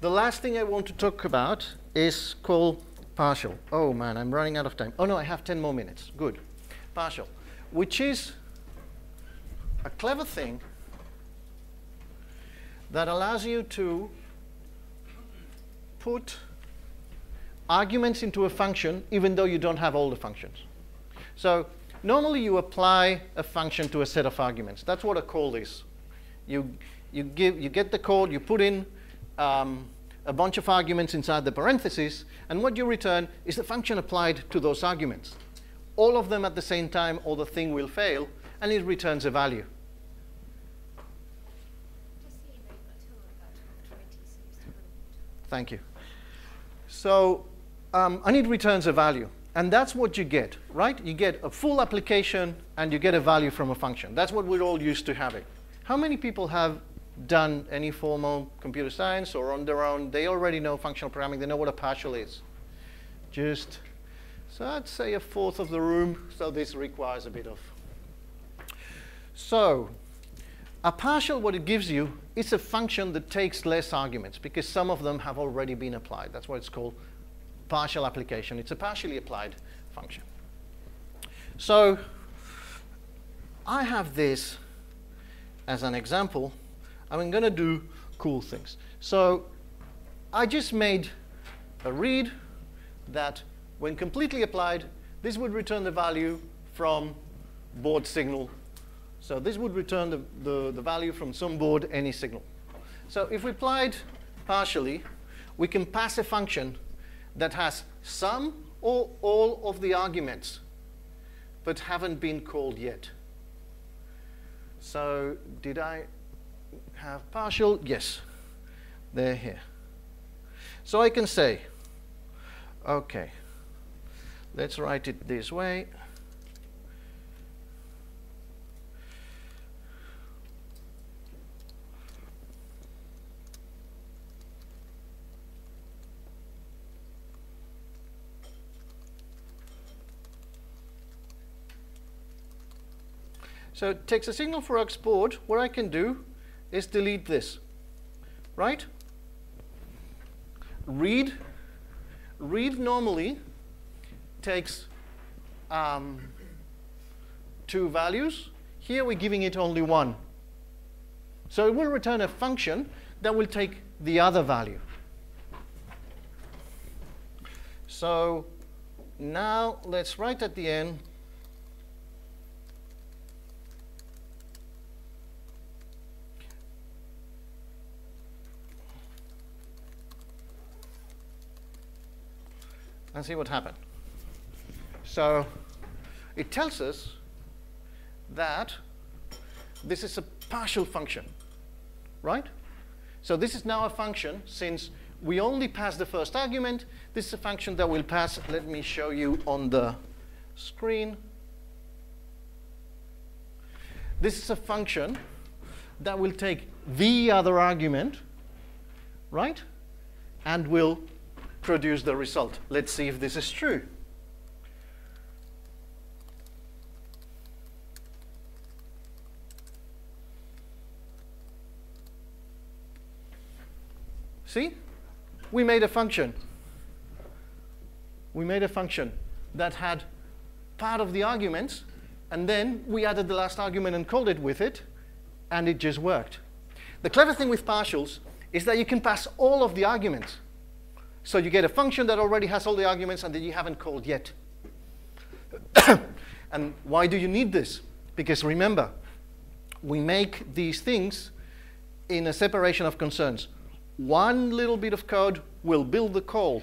the last thing I want to talk about is called partial. Oh man, I'm running out of time. Oh no, I have 10 more minutes. Good. Partial, which is a clever thing that allows you to put arguments into a function even though you don't have all the functions. So normally you apply a function to a set of arguments. That's what a call is. You, you, give, you get the call, you put in um, a bunch of arguments inside the parentheses, and what you return is the function applied to those arguments. All of them at the same time, or the thing will fail, and it returns a value. Thank you. So, um, and it returns a value. And that's what you get, right? You get a full application and you get a value from a function. That's what we're all used to having. How many people have done any formal computer science or on their own? They already know functional programming. They know what a partial is. Just, so I'd say a fourth of the room. So this requires a bit of. So, a partial, what it gives you, is a function that takes less arguments because some of them have already been applied. That's why it's called partial application. It's a partially applied function. So I have this as an example. I'm going to do cool things. So I just made a read that when completely applied, this would return the value from board signal. So this would return the, the, the value from some board, any signal. So if we applied partially, we can pass a function that has some or all of the arguments, but haven't been called yet. So did I have partial? Yes, they're here. So I can say, okay, let's write it this way. So it takes a signal for export. What I can do is delete this, right? Read, read normally takes um, two values. Here we're giving it only one. So it will return a function that will take the other value. So now let's write at the end and see what happened. So it tells us that this is a partial function, right? So this is now a function since we only pass the first argument. This is a function that will pass, let me show you on the screen. This is a function that will take the other argument, right? And will produce the result. Let's see if this is true. See? We made a function. We made a function that had part of the arguments, and then we added the last argument and called it with it, and it just worked. The clever thing with partials is that you can pass all of the arguments. So you get a function that already has all the arguments and that you haven't called yet. *coughs* and why do you need this? Because remember, we make these things in a separation of concerns. One little bit of code will build the call.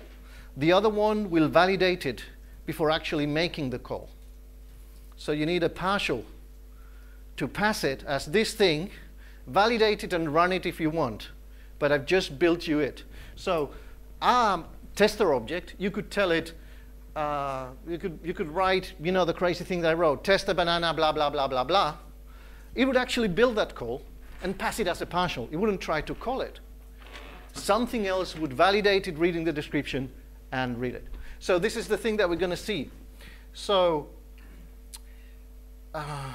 The other one will validate it before actually making the call. So you need a partial to pass it as this thing, validate it and run it if you want. But I've just built you it. So our tester object, you could tell it, uh, you, could, you could write, you know, the crazy thing that I wrote, test a banana, blah, blah, blah, blah, blah. It would actually build that call and pass it as a partial. It wouldn't try to call it. Something else would validate it reading the description and read it. So this is the thing that we're going to see. So, uh,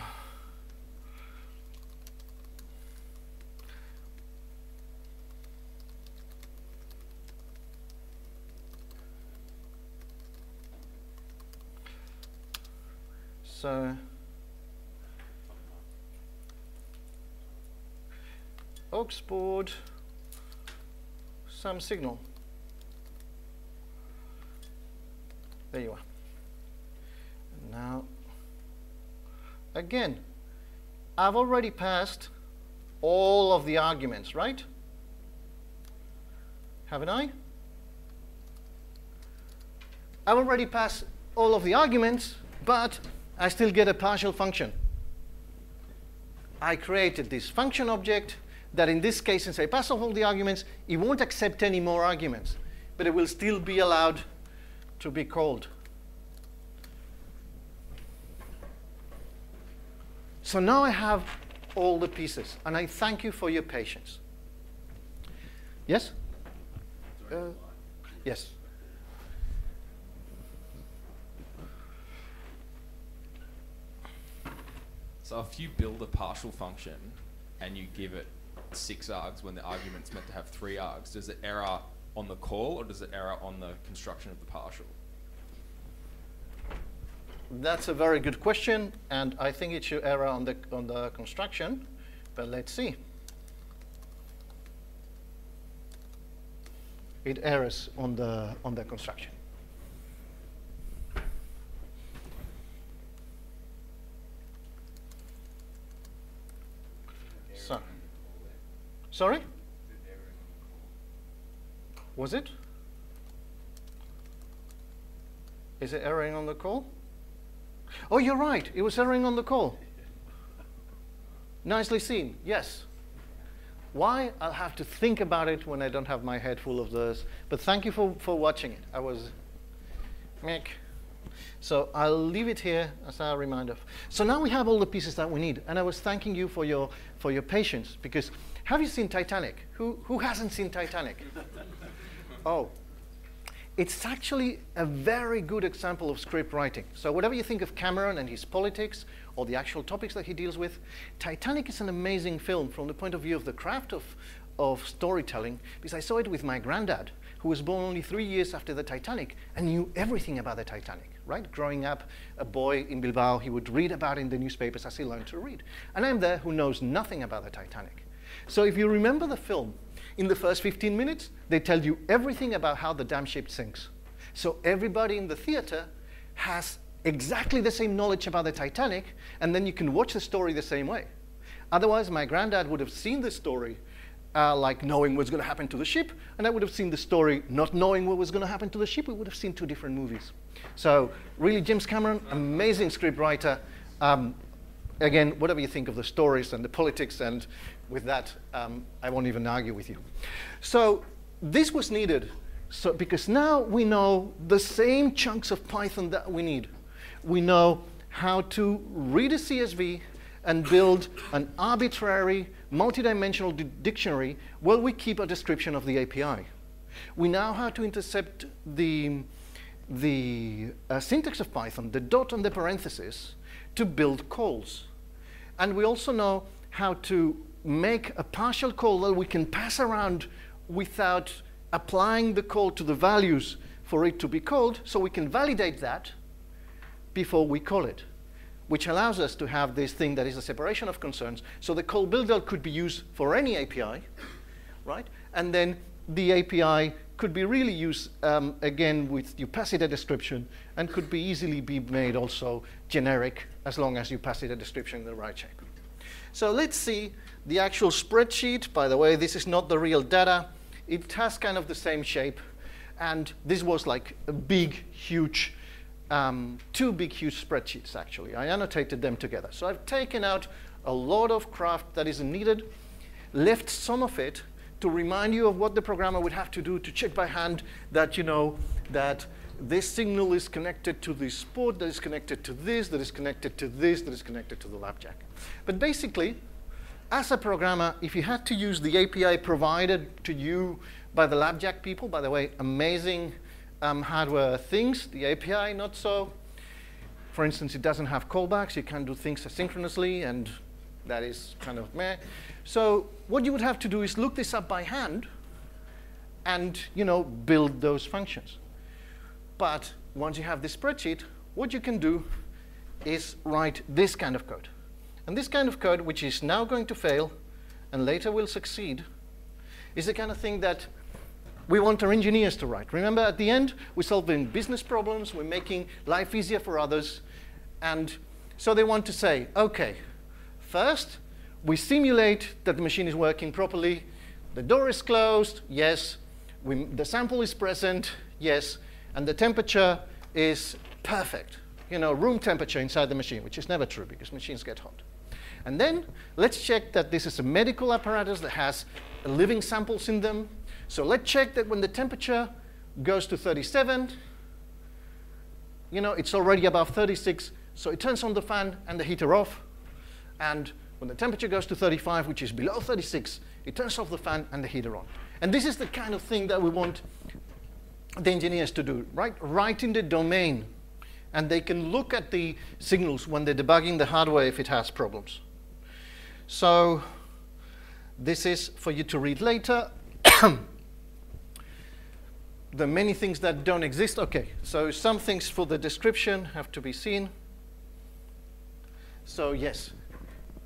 So aux some signal. There you are. Now, again, I've already passed all of the arguments, right? Haven't I? I've already passed all of the arguments, but I still get a partial function. I created this function object that in this case, since I pass off all the arguments, it won't accept any more arguments, but it will still be allowed to be called. So now I have all the pieces, and I thank you for your patience. Yes? Uh, yes.
So if you build a partial function and you give it six args when the argument's meant to have three args, does it error on the call or does it error on the construction of the partial?
That's a very good question, and I think it should error on the, on the construction, but let's see. It errors on the, on the construction. So, sorry? Was it? Is it erroring on the call? Oh, you're right. It was erroring on the call. Nicely seen. Yes. Why? I'll have to think about it when I don't have my head full of this. But thank you for, for watching it. I was. Mick. So I'll leave it here as a reminder. So now we have all the pieces that we need. And I was thanking you for your, for your patience because have you seen Titanic? Who, who hasn't seen Titanic? *laughs* oh. it's actually a very good example of script writing. So whatever you think of Cameron and his politics or the actual topics that he deals with, Titanic is an amazing film from the point of view of the craft of, of storytelling because I saw it with my granddad who was born only three years after the Titanic and knew everything about the Titanic, right? Growing up, a boy in Bilbao, he would read about it in the newspapers as he learned to read. And I'm there who knows nothing about the Titanic. So if you remember the film, in the first 15 minutes, they tell you everything about how the dam ship sinks. So everybody in the theater has exactly the same knowledge about the Titanic, and then you can watch the story the same way. Otherwise, my granddad would have seen the story uh, like knowing what's going to happen to the ship, and I would have seen the story not knowing what was going to happen to the ship. We would have seen two different movies. So, really, James Cameron, amazing scriptwriter. Um, again, whatever you think of the stories and the politics, and with that, um, I won't even argue with you. So, this was needed so, because now we know the same chunks of Python that we need. We know how to read a CSV and build an arbitrary multidimensional dictionary while we keep a description of the API. We now have to intercept the, the uh, syntax of Python, the dot and the parenthesis, to build calls. And we also know how to make a partial call that we can pass around without applying the call to the values for it to be called, so we can validate that before we call it which allows us to have this thing that is a separation of concerns. So the call builder could be used for any API, right? And then the API could be really used, um, again, with you pass it a description and could be easily be made also generic as long as you pass it a description in the right shape. So let's see the actual spreadsheet. By the way, this is not the real data. It has kind of the same shape. And this was like a big, huge um, two big, huge spreadsheets, actually. I annotated them together. So I've taken out a lot of craft that isn't needed, left some of it to remind you of what the programmer would have to do to check by hand that, you know, that this signal is connected to this port, that is connected to this, that is connected to this, that is connected to the LabJack. But basically, as a programmer, if you had to use the API provided to you by the LabJack people, by the way, amazing um, hardware things, the API not so. For instance, it doesn't have callbacks. You can't do things asynchronously, and that is kind of meh. So what you would have to do is look this up by hand and you know, build those functions. But once you have this spreadsheet, what you can do is write this kind of code. And this kind of code, which is now going to fail and later will succeed, is the kind of thing that we want our engineers to write. Remember, at the end, we're solving business problems, we're making life easier for others. And so they want to say, OK, first, we simulate that the machine is working properly. The door is closed, yes. We, the sample is present, yes. And the temperature is perfect. You know, room temperature inside the machine, which is never true because machines get hot. And then let's check that this is a medical apparatus that has living samples in them, so let's check that when the temperature goes to 37, you know, it's already above 36, so it turns on the fan and the heater off. And when the temperature goes to 35, which is below 36, it turns off the fan and the heater on. And this is the kind of thing that we want the engineers to do, right? Right in the domain. And they can look at the signals when they're debugging the hardware if it has problems. So this is for you to read later. *coughs* the many things that don't exist. Okay, so some things for the description have to be seen. So yes,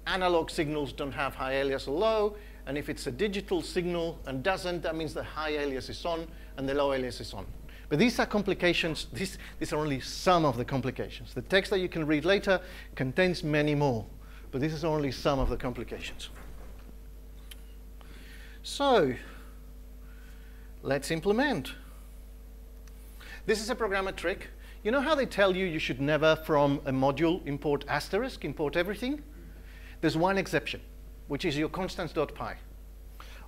analog signals don't have high alias or low, and if it's a digital signal and doesn't, that means the high alias is on and the low alias is on. But these are complications. *laughs* These, these are only some of the complications. The text that you can read later contains many more, but this is only some of the complications. So, let's implement. This is a programmer trick. You know how they tell you you should never from a module import asterisk, import everything? There's one exception, which is your constants.py.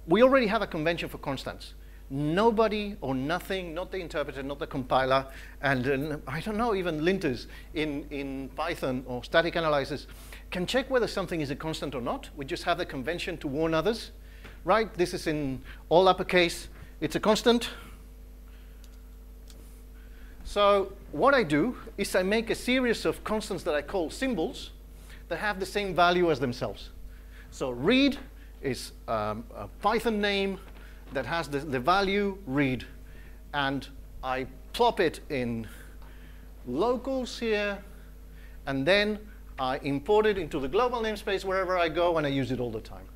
We already have a convention for constants. Nobody or nothing, not the interpreter, not the compiler, and uh, I don't know, even linters in, in Python or static analyzers can check whether something is a constant or not. We just have the convention to warn others, right? This is in all uppercase. It's a constant So what I do is I make a series of constants that I call symbols that have the same value as themselves. So read is um, a Python name that has the, the value read. And I plop it in locals here, and then I import it into the global namespace wherever I go, and I use it all the time.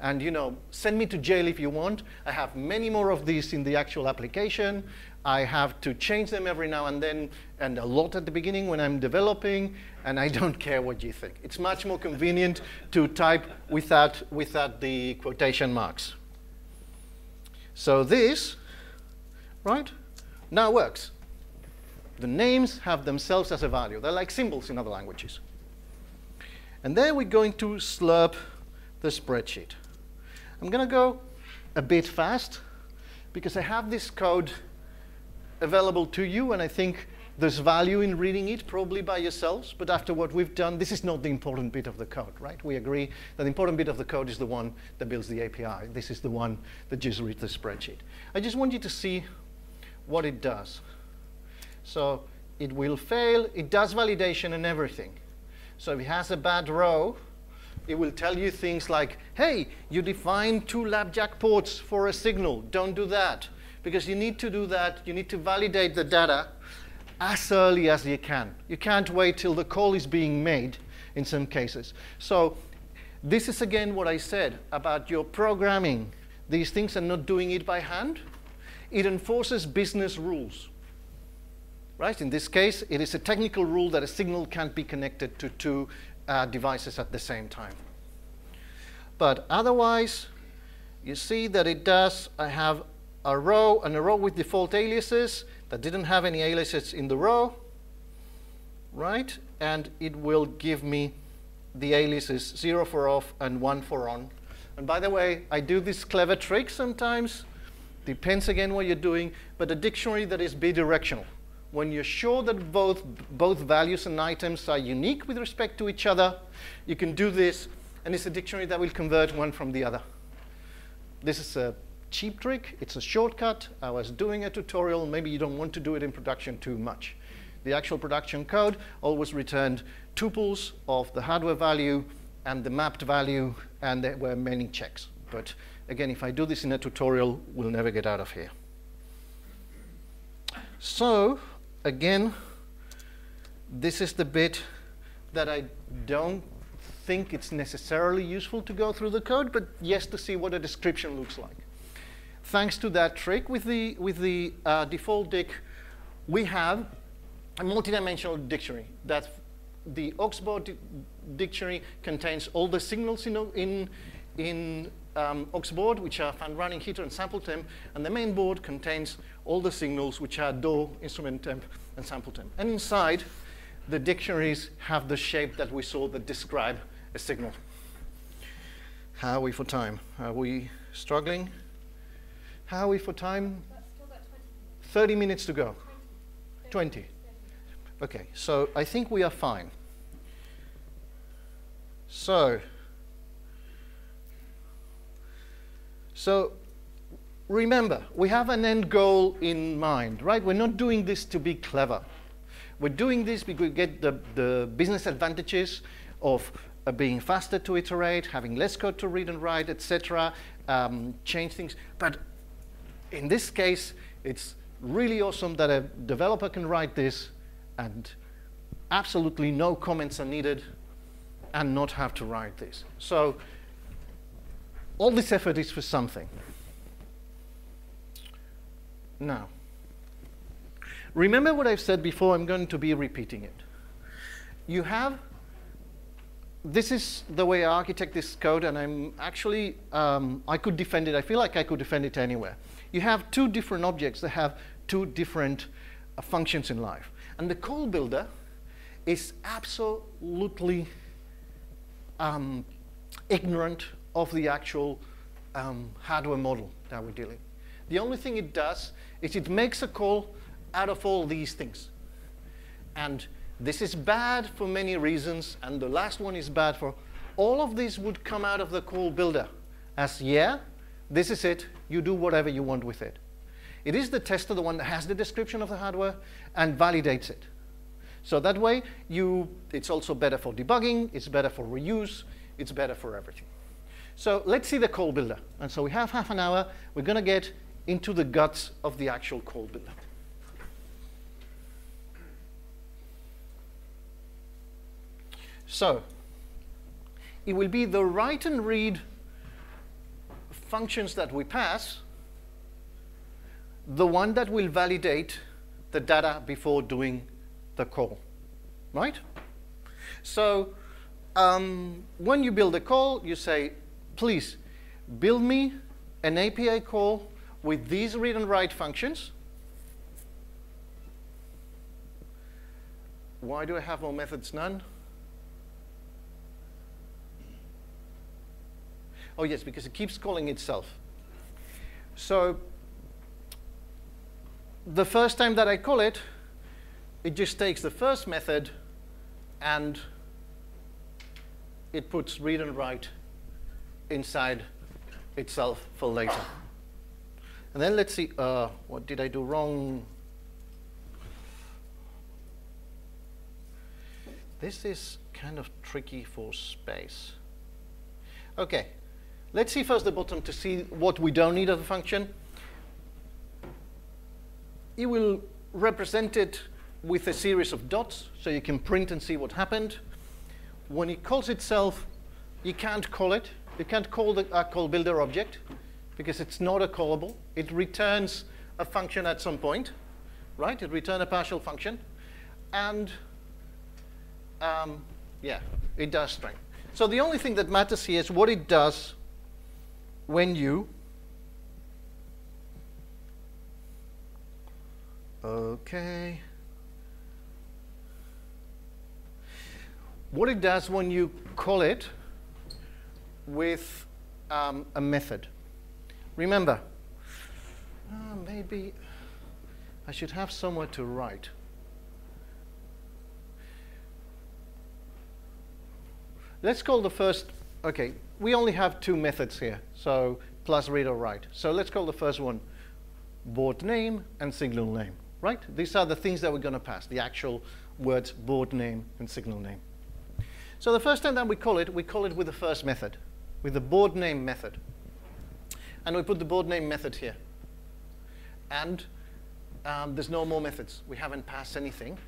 And you know, send me to jail if you want. I have many more of these in the actual application. I have to change them every now and then, and a lot at the beginning when I'm developing, and I *laughs* don't care what you think. It's much more convenient to type without, without the quotation marks. So this, right, now works. The names have themselves as a value. They're like symbols in other languages. And then we're going to slurp the spreadsheet. I'm going to go a bit fast because I have this code available to you, and I think there's value in reading it probably by yourselves. But after what we've done, this is not the important bit of the code, right? We agree that the important bit of the code is the one that builds the API. This is the one that just reads the spreadsheet. I just want you to see what it does. So it will fail. It does validation and everything. So if it has a bad row, it will tell you things like, hey, you defined two LabJack ports for a signal. Don't do that. Because you need to do that. You need to validate the data as early as you can. You can't wait till the call is being made in some cases. So this is again what I said about your programming these things and not doing it by hand. It enforces business rules. Right? In this case, it is a technical rule that a signal can't be connected to two uh, devices at the same time. But otherwise, you see that it does, I have a row and a row with default aliases that didn't have any aliases in the row, right? And it will give me the aliases 0 for off and 1 for on. And by the way, I do this clever trick sometimes. Depends again what you're doing, but a dictionary that is bidirectional. When you're sure that both, both values and items are unique with respect to each other, you can do this, and it's a dictionary that will convert one from the other. This is a cheap trick. It's a shortcut. I was doing a tutorial. Maybe you don't want to do it in production too much. The actual production code always returned tuples of the hardware value and the mapped value, and there were many checks. But again, if I do this in a tutorial, we'll never get out of here. So, again, this is the bit that I don't think it's necessarily useful to go through the code, but yes, to see what a description looks like thanks to that trick with the, with the uh, defaultdict, we have a multidimensional dictionary. That the aux board di dictionary contains all the signals in, in, in um, board, which are found running heater and sample temp, and the main board contains all the signals, which are DAW, instrument temp, and sample temp. And inside, the dictionaries have the shape that we saw that describe a signal. How are we for time? Are we struggling? How are we for time? 30 minutes to go. 20. Okay, so I think we are fine. So, so remember, we have an end goal in mind, right? We're not doing this to be clever. We're doing this because we get the, the business advantages of uh, being faster to iterate, having less code to read and write, etc., um, change things. But in this case, it's really awesome that a developer can write this and absolutely no comments are needed and not have to write this. So all this effort is for something. Now, remember what I've said before, I'm going to be repeating it. You have, this is the way I architect this code, and I'm actually, um, I could defend it, I feel like I could defend it anywhere you have two different objects that have two different uh, functions in life. And the call builder is absolutely um, ignorant of the actual um, hardware model that we're dealing. The only thing it does is it makes a call out of all these things. And this is bad for many reasons, and the last one is bad for all of these would come out of the call builder as yeah, this is it, you do whatever you want with it. It is the tester, the one that has the description of the hardware and validates it. So that way, you, it's also better for debugging, it's better for reuse, it's better for everything. So let's see the call builder. And so we have half an hour. We're going to get into the guts of the actual call builder. So it will be the write and read functions that we pass, the one that will validate the data before doing the call, right? So um, when you build a call, you say, please build me an API call with these read and write functions. Why do I have more methods none? Oh, yes, because it keeps calling itself. So the first time that I call it, it just takes the first method and it puts read and write inside itself for later. And then let's see, uh, what did I do wrong? This is kind of tricky for space. Okay, let's see first the bottom to see what we don't need of the function. It will represent it with a series of dots, so you can print and see what happened. When it calls itself, you can't call it. You can't call the uh, call builder object because it's not a callable. It returns a function at some point, right? It returns a partial function. And um, yeah, it does string. So the only thing that matters here is what it does when you okay what it does when you call it with um, a method. Remember, uh, maybe I should have somewhere to write. Let's call the first, okay, we only have two methods here, so plus read or write. So let's call the first one board name and signal name, right? These are the things that we're going to pass, the actual words board name and signal name. So the first time that we call it, we call it with the first method with the board name method. And we put the board name method here. And um, there's no more methods. We haven't passed anything.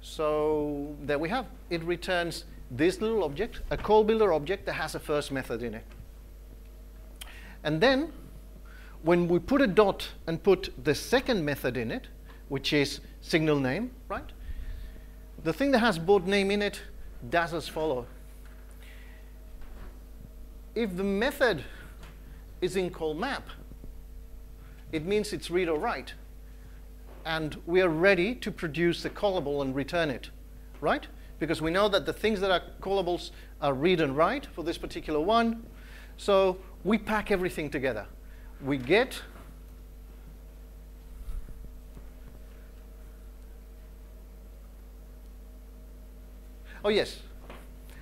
So there we have. It returns this little object, a call builder object that has a first method in it. And then when we put a dot and put the second method in it, which is signal name, right? The thing that has board name in it does as follow if the method is in call map, it means it's read or write. And we are ready to produce the callable and return it, right? Because we know that the things that are callables are read and write for this particular one. So we pack everything together. We get Oh yes,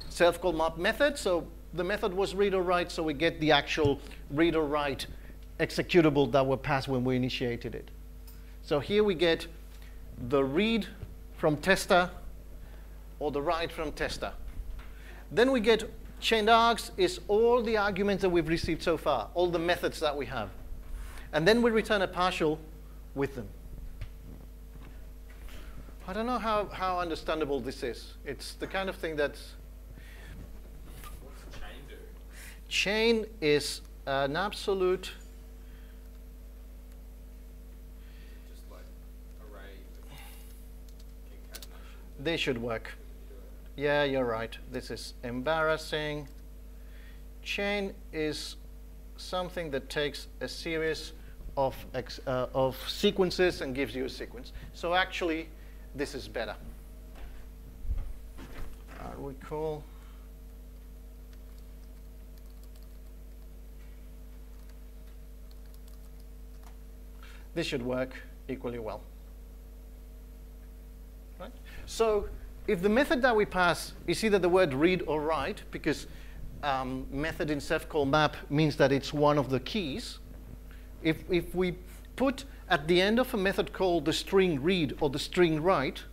self-call map method. So the method was read or write, so we get the actual read or write executable that were passed when we initiated it. So here we get the read from tester or the write from tester. Then we get chained args is all the arguments that we've received so far, all the methods that we have. And then we return a partial with them. I don't know how, how understandable this is. It's the kind of thing that's chain is an absolute they should work. Yeah, you're right. This is embarrassing. Chain is something that takes a series of, uh, of sequences and gives you a sequence. So actually, this is better. I recall. This should work equally well. Right? So if the method that we pass is either the word read or write, because um, method in self-call map means that it's one of the keys, if, if we put at the end of a method called the string read or the string write,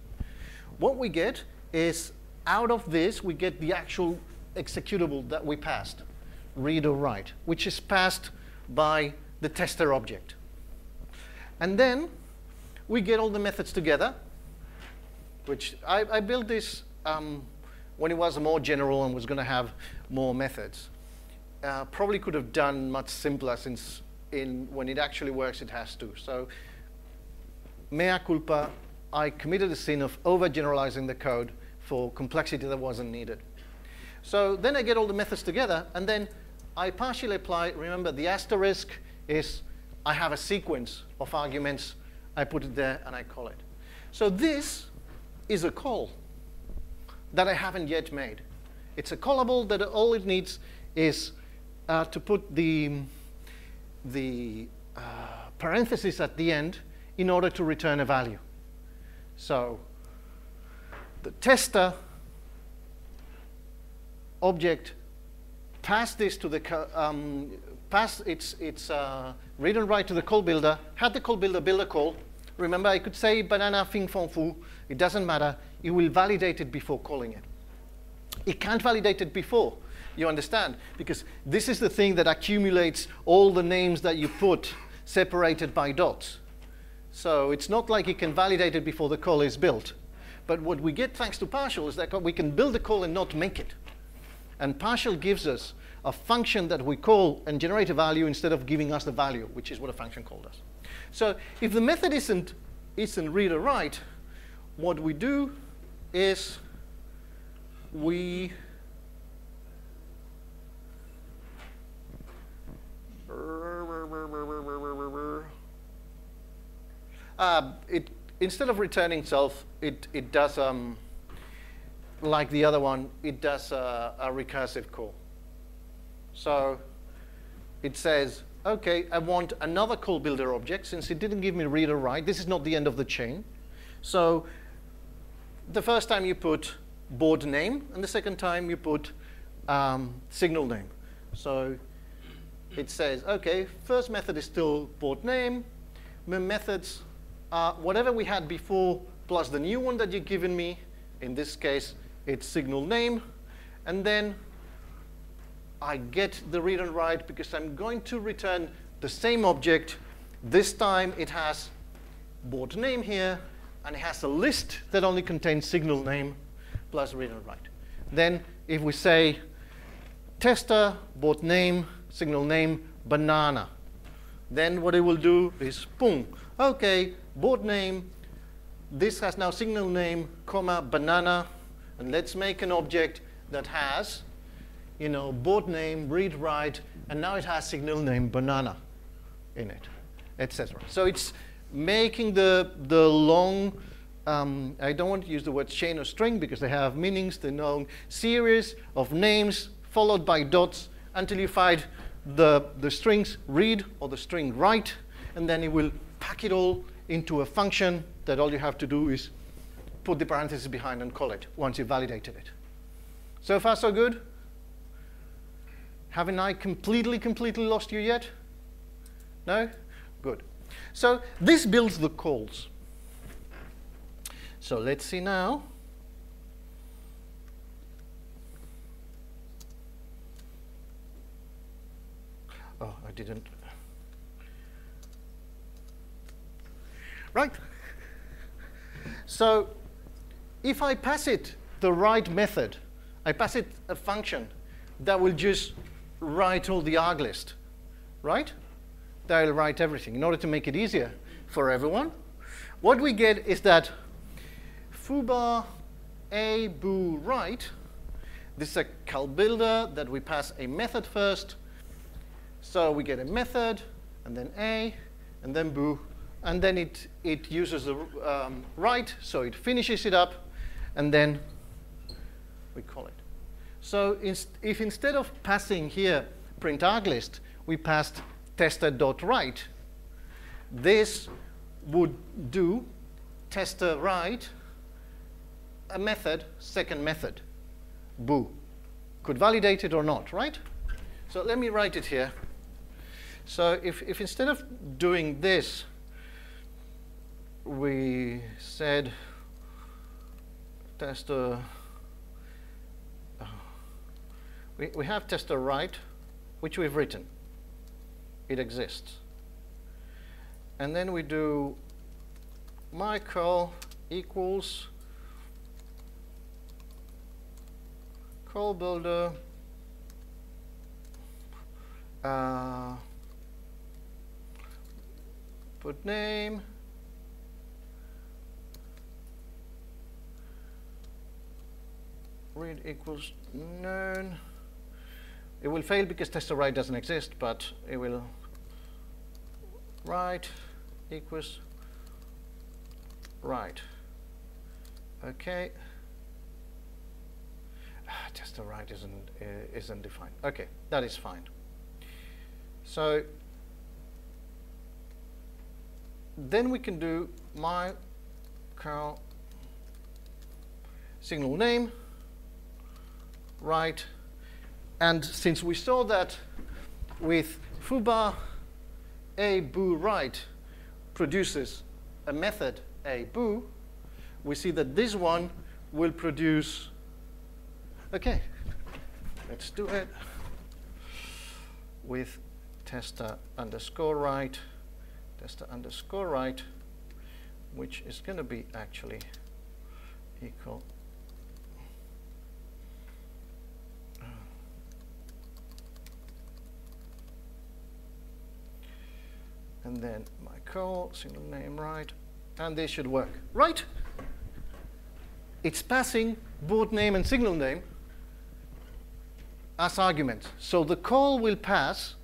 what we get is out of this, we get the actual executable that we passed, read or write, which is passed by the tester object. And then we get all the methods together, which I, I built this um, when it was more general and was going to have more methods. Uh, probably could have done much simpler since in, when it actually works, it has to. So mea culpa, I committed the sin of overgeneralizing the code for complexity that wasn't needed. So then I get all the methods together, and then I partially apply, remember the asterisk is I have a sequence of arguments, I put it there, and I call it. So this is a call that I haven't yet made. It's a callable that all it needs is uh, to put the, the uh, parenthesis at the end in order to return a value. So the tester object pass this to the um, pass its its uh, read and write to the call builder. Had the call builder build a call. Remember, I could say banana fing fong fu. It doesn't matter. It will validate it before calling it. It can't validate it before. You understand? Because this is the thing that accumulates all the names that you put separated by dots. So it's not like it can validate it before the call is built. But what we get thanks to partial is that we can build a call and not make it. And partial gives us a function that we call and generate a value instead of giving us the value, which is what a function call does. So if the method isn't, isn't read or write, what we do is we uh, it instead of returning self, it, it does, um, like the other one, it does a, a recursive call. So it says, okay, I want another call builder object since it didn't give me read or write. This is not the end of the chain. So the first time you put board name, and the second time you put um, signal name. So it says, okay, first method is still board name. My methods uh, whatever we had before plus the new one that you've given me. In this case, it's signal name. And then I get the read and write because I'm going to return the same object. This time it has board name here, and it has a list that only contains signal name plus read and write. Then if we say tester, board name, signal name, banana, then what it will do is, boom, okay, board name, this has now signal name, comma, banana, and let's make an object that has, you know, board name, read, write, and now it has signal name, banana in it, etc. So it's making the, the long, um, I don't want to use the word chain or string because they have meanings, the known series of names followed by dots until you find the, the strings read or the string write, and then it will pack it all into a function that all you have to do is put the parentheses behind and call it once you've validated it. So far, so good? Haven't I completely, completely lost you yet? No? Good. So this builds the calls. So let's see now. Oh, I didn't right? So if I pass it the right method, I pass it a function that will just write all the arg list, right? That will write everything in order to make it easier for everyone. What we get is that foobar a boo write. This is a call builder that we pass a method first. So we get a method, and then a, and then boo, and then it, it uses the um, write, so it finishes it up, and then we call it. So if instead of passing here print arglist, we passed tester.write, this would do tester write a method, second method, boo. Could validate it or not, right? So let me write it here. So if, if instead of doing this, we said tester, uh, we, we have tester write, which we've written. It exists. And then we do my call equals call builder uh, put name read equals none. it will fail because tester write doesn't exist but it will write equals write okay. Ah, tester write isn't uh, isn't defined. Okay that is fine. So then we can do my call signal name, write, and since we saw that with foobar a boo right produces a method a boo, we see that this one will produce, okay, let's do it with tester underscore write, tester underscore right, which is going to be actually equal and then my call, single name right, and this should work. Right? It's passing both name and signal name as arguments. So the call will pass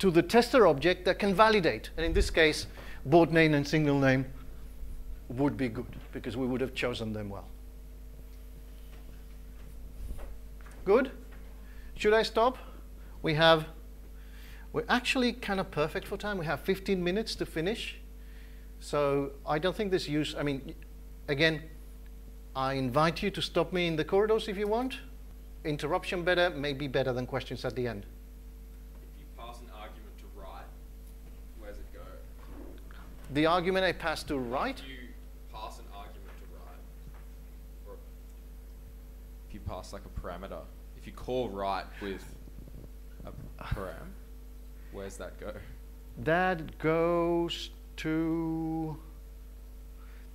to the tester object that can validate. And in this case, both name and signal name would be good because we would have chosen them well. Good? Should I stop? We have, we're actually kind of perfect for time. We have 15 minutes to finish. So I don't think this use, I mean, again, I invite you to stop me in the corridors if you want. Interruption better may be better than questions at the end.
If you pass an argument to write, where's it go?
The argument I pass to write,
If you pass an argument to write, or if you pass like a parameter, if you call write with a param, where's that go?
that goes to,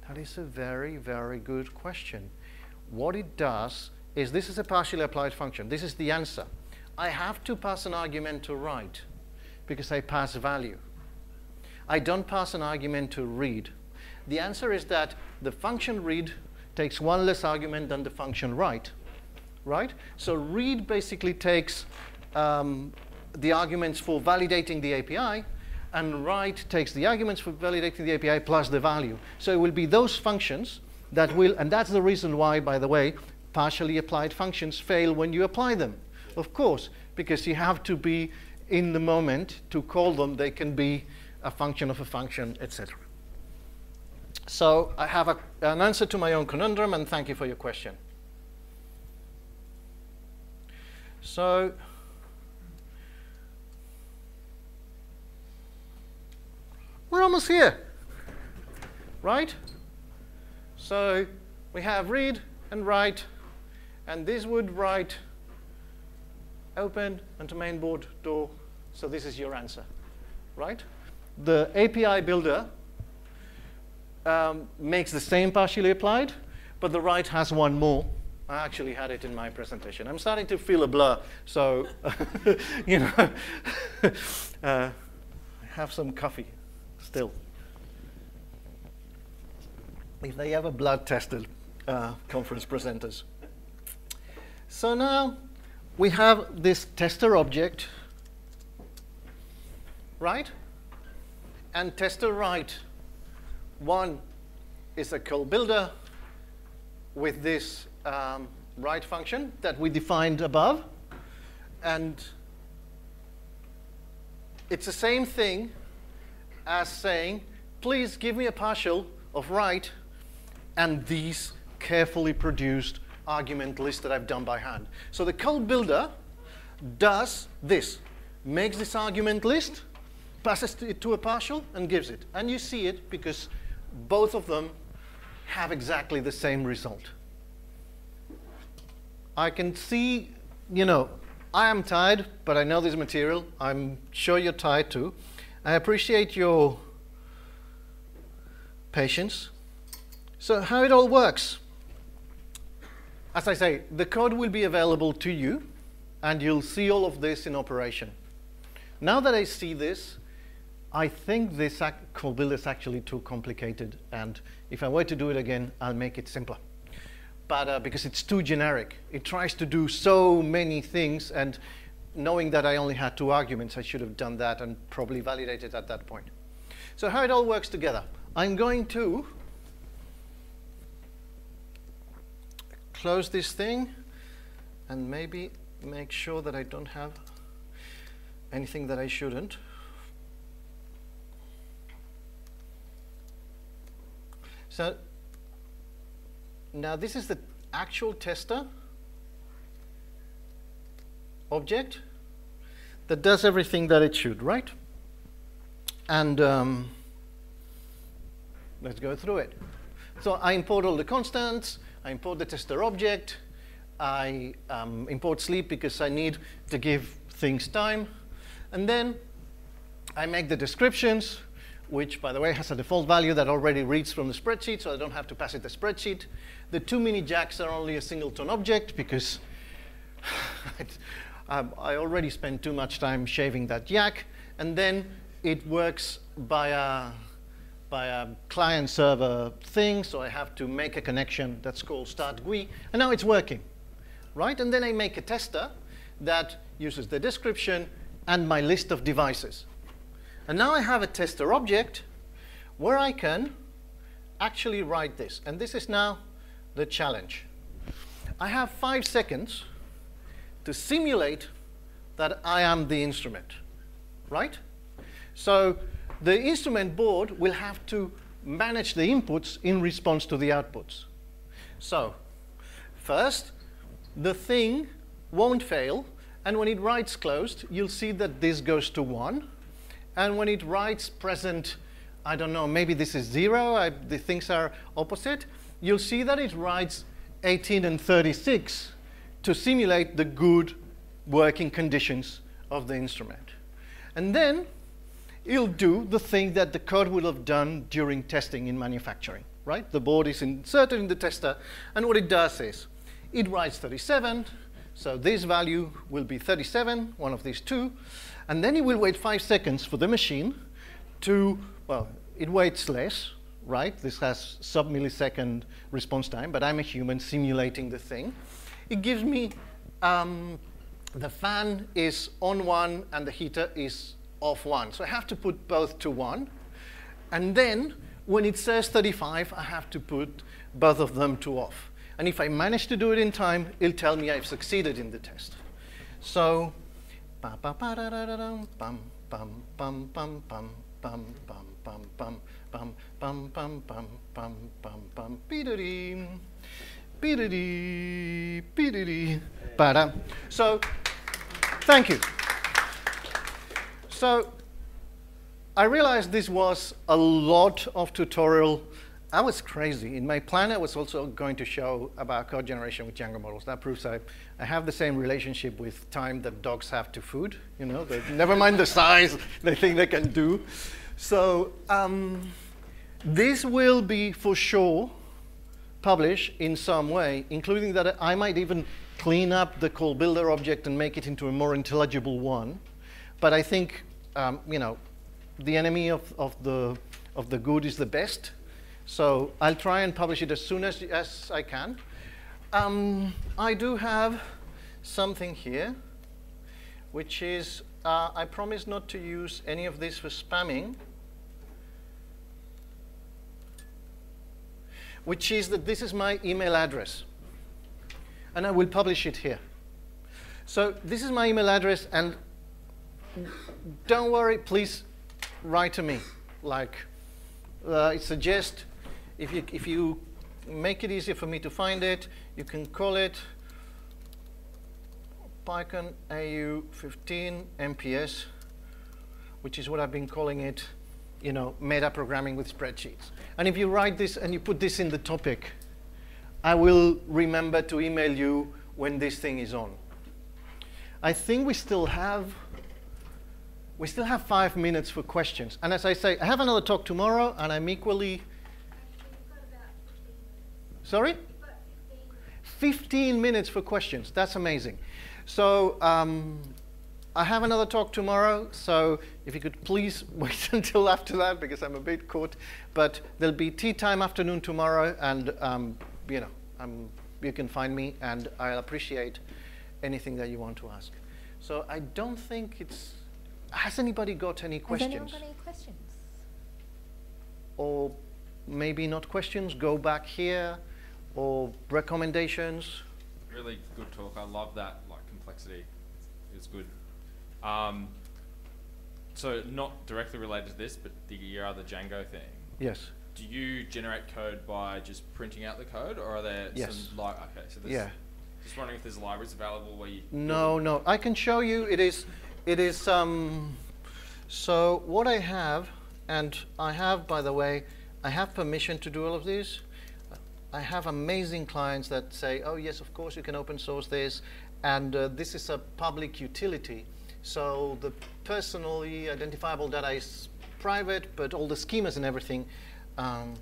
that is a very, very good question. What it does is this is a partially applied function. This is the answer. I have to pass an argument to write because I pass value. I don't pass an argument to read. The answer is that the function read takes one less argument than the function write, right? So read basically takes um, the arguments for validating the API, and write takes the arguments for validating the API plus the value. So it will be those functions that will, and that's the reason why, by the way, partially applied functions fail when you apply them. Of course, because you have to be in the moment to call them. They can be a function of a function, etc. So I have a, an answer to my own conundrum, and thank you for your question. So we're almost here, right? So we have read and write, and this would write open and to mainboard door. So this is your answer, right? The API builder um, makes the same partially applied, but the write has one more. I actually had it in my presentation. I'm starting to feel a blur, so *laughs* you know, *laughs* uh, have some coffee still. If they ever blood tested uh, conference presenters. So now we have this tester object, right? And tester write. One is a call builder with this um, write function that we defined above. And it's the same thing as saying, please give me a partial of right and these carefully produced argument list that I've done by hand. So the code builder does this, makes this argument list, passes it to a partial, and gives it. And you see it because both of them have exactly the same result. I can see, you know, I am tired, but I know this material. I'm sure you're tired too. I appreciate your patience. So, how it all works. As I say, the code will be available to you, and you'll see all of this in operation. Now that I see this, I think this code build is actually too complicated, and if I were to do it again, I'll make it simpler. But uh, because it's too generic, it tries to do so many things, and knowing that I only had two arguments, I should have done that and probably validated at that point. So how it all works together. I'm going to close this thing and maybe make sure that I don't have anything that I shouldn't. So now this is the actual tester object that does everything that it should, right? And um, let's go through it. So I import all the constants, I import the tester object, I um, import sleep because I need to give things time, and then I make the descriptions, which, by the way, has a default value that already reads from the spreadsheet, so I don't have to pass it the spreadsheet. The two mini jacks are only a singleton object because *sighs* um, I already spent too much time shaving that yak, and then it works by a, by a client server thing, so I have to make a connection that's called start GUI, and now it's working, right? And then I make a tester that uses the description and my list of devices. And now I have a tester object where I can actually write this. And this is now the challenge. I have five seconds to simulate that I am the instrument, right? So the instrument board will have to manage the inputs in response to the outputs. So first, the thing won't fail, and when it writes closed, you'll see that this goes to 1. And when it writes present, I don't know, maybe this is 0, I, the things are opposite, you'll see that it writes 18 and 36 to simulate the good working conditions of the instrument. And then it'll do the thing that the code would have done during testing in manufacturing, right? The board is inserted in the tester, and what it does is it writes 37, so this value will be 37, one of these two, and then it will wait five seconds for the machine to, well, it waits less, right? This has sub-millisecond response time, but I'm a human simulating the thing it gives me um, the fan is on one and the heater is off one. So I have to put both to one. And then when it says 35, I have to put both of them to off. And if I manage to do it in time, it'll tell me I've succeeded in the test. So, bum bum bum bum bum bum bum bum bum bum bum bum bum bum bum bum bum bum bum bum so, thank you. So, I realized this was a lot of tutorial. I was crazy. In my plan, I was also going to show about code generation with Django models. That proves I, I have the same relationship with time that dogs have to food. You know, they, never mind the size, *laughs* they think they can do. So um, this will be for sure publish in some way, including that I might even clean up the call builder object and make it into a more intelligible one. But I think, um, you know, the enemy of, of, the, of the good is the best. So I'll try and publish it as soon as, as I can. Um, I do have something here, which is uh, I promise not to use any of this for spamming. Which is that this is my email address. And I will publish it here. So this is my email address, and don't worry, please write to me. Like, uh, I suggest if you, if you make it easier for me to find it, you can call it PyCon AU15 MPS, which is what I've been calling it you know, meta programming with spreadsheets. And if you write this and you put this in the topic, I will remember to email you when this thing is on. I think we still have we still have five minutes for questions. And as I say, I have another talk tomorrow, and I'm equally. Sorry? 15 minutes for questions. That's amazing. So um, I have another talk tomorrow, so if you could please *laughs* wait until after that because I'm a bit caught. But there'll be tea time afternoon tomorrow, and um, you know, um, you can find me, and I'll appreciate anything that you want to ask. So I don't think it's. Has anybody got any questions?
Has anyone got any questions?
Or maybe not questions. Go back here, or recommendations.
Really good talk. I love that like complexity. It's good. Um, so not directly related to this, but the your other Django thing.
Yes.
Do you generate code by just printing out the code, or are there
Yes.
some like okay? So there's,
Yeah.
Just wondering if there's libraries available where you.
No, no. I can show you. It is, it is. Um, so what I have, and I have, by the way, I have permission to do all of this. I have amazing clients that say, "Oh yes, of course you can open source this," and uh, this is a public utility. So the personally identifiable data is private, but all the schemas and everything. Um,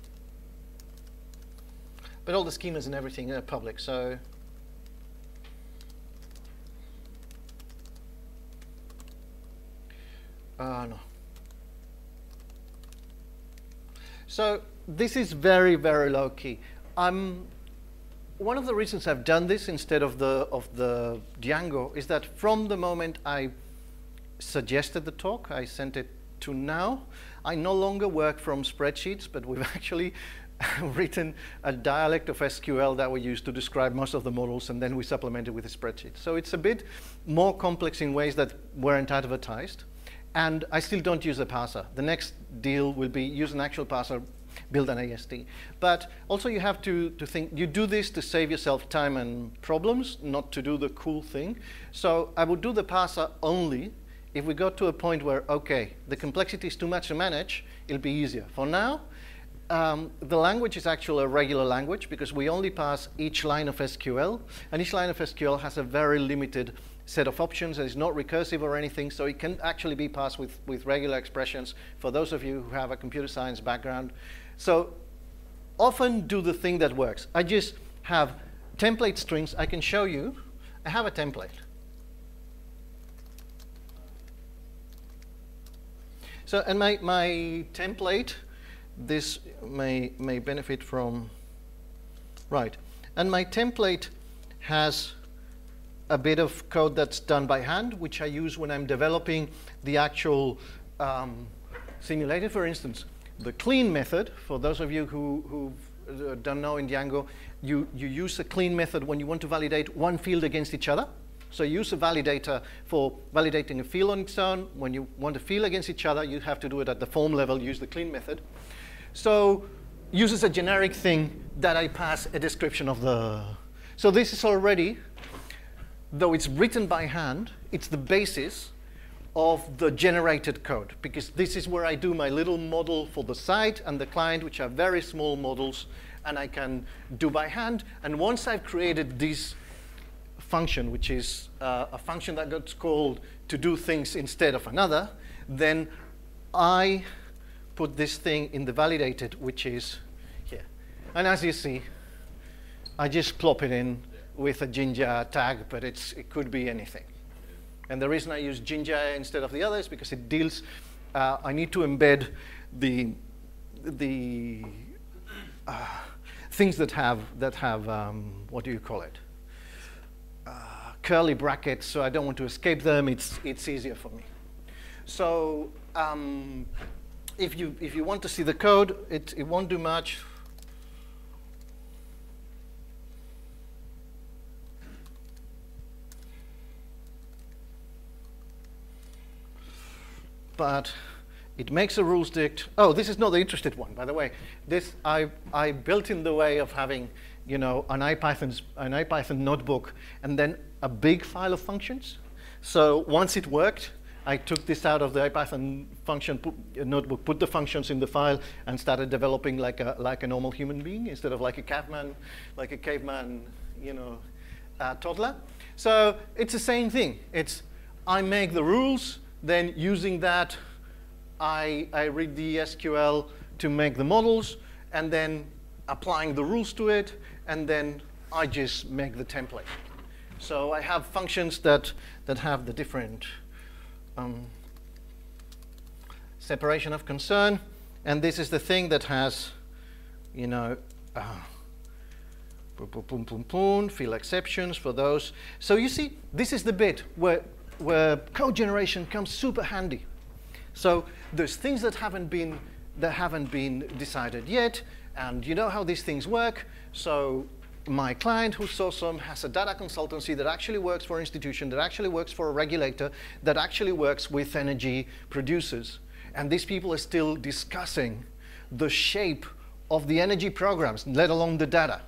but all the schemas and everything are public. So Uh, no. So this is very, very low key. Um, one of the reasons I've done this instead of the, of the Django is that from the moment I suggested the talk, I sent it to now, I no longer work from spreadsheets, but we've *laughs* actually *laughs* written a dialect of SQL that we use to describe most of the models, and then we supplement it with a spreadsheet. So it's a bit more complex in ways that weren't advertised. And I still don't use a parser. The next deal will be use an actual parser, build an AST. But also you have to, to think, you do this to save yourself time and problems, not to do the cool thing. So I would do the parser only if we got to a point where, okay, the complexity is too much to manage, it'll be easier. For now, um, the language is actually a regular language because we only pass each line of SQL, and each line of SQL has a very limited set of options and it's not recursive or anything, so it can actually be passed with, with regular expressions for those of you who have a computer science background. So often do the thing that works. I just have template strings. I can show you. I have a template. So, and my, my template, this may, may benefit from, right. And my template has a bit of code that's done by hand, which I use when I'm developing the actual um, simulator. For instance, the clean method, for those of you who, who uh, don't know in Django, you, you use a clean method when you want to validate one field against each other. So use a validator for validating a field on its own. When you want a field against each other, you have to do it at the form level, use the clean method. So uses a generic thing that I pass a description of the. So this is already, though it's written by hand, it's the basis of the generated code because this is where I do my little model for the site and the client, which are very small models, and I can do by hand. And once I've created this function, which is uh, a function that gets called to do things instead of another, then I put this thing in the validated, which is here. And as you see, I just plop it in with a Jinja tag, but it's, it could be anything. And the reason I use Jinja instead of the others because it deals, uh, I need to embed the, the uh, things that have, that have um, what do you call it? Curly brackets, so I don't want to escape them. It's, it's easier for me. So um, if, you, if you want to see the code, it, it won't do much. but it makes a rules dict. Oh, this is not the interested one, by the way. This I, I built in the way of having, you know, an IPython, an IPython notebook and then a big file of functions. So once it worked, I took this out of the IPython function put, uh, notebook, put the functions in the file, and started developing like a, like a normal human being instead of like a caveman, like a caveman, you know, uh, toddler. So it's the same thing. It's I make the rules, then using that, I, I read the SQL to make the models, and then applying the rules to it, and then I just make the template. So I have functions that, that have the different um, separation of concern, and this is the thing that has, you know, uh, boom, boom, boom, fill exceptions for those. So you see, this is the bit where, where code generation comes super handy. So there's things that haven't been that haven't been decided yet, and you know how these things work. So my client who's awesome has a data consultancy that actually works for an institution, that actually works for a regulator, that actually works with energy producers. And these people are still discussing the shape of the energy programs, let alone the data.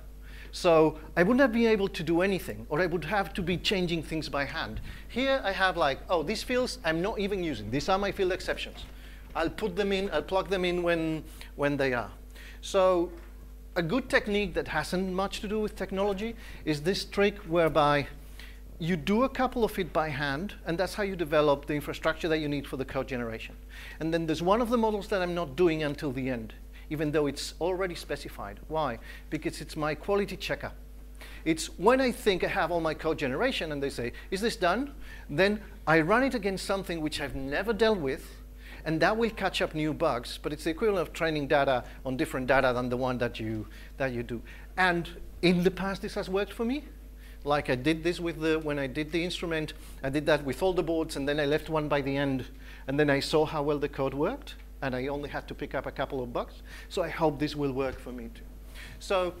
So I wouldn't have been able to do anything, or I would have to be changing things by hand. Here I have like, oh, these fields I'm not even using. These are my field exceptions. I'll put them in, I'll plug them in when, when they are. So a good technique that hasn't much to do with technology is this trick whereby you do a couple of it by hand, and that's how you develop the infrastructure that you need for the code generation. And then there's one of the models that I'm not doing until the end, even though it's already specified. Why? Because it's my quality checker. It's when I think I have all my code generation and they say, is this done? Then I run it against something which I've never dealt with, and that will catch up new bugs, but it's the equivalent of training data on different data than the one that you, that you do. And in the past, this has worked for me. Like I did this with the, when I did the instrument, I did that with all the boards, and then I left one by the end, and then I saw how well the code worked, and I only had to pick up a couple of bugs. So I hope this will work for me too. So,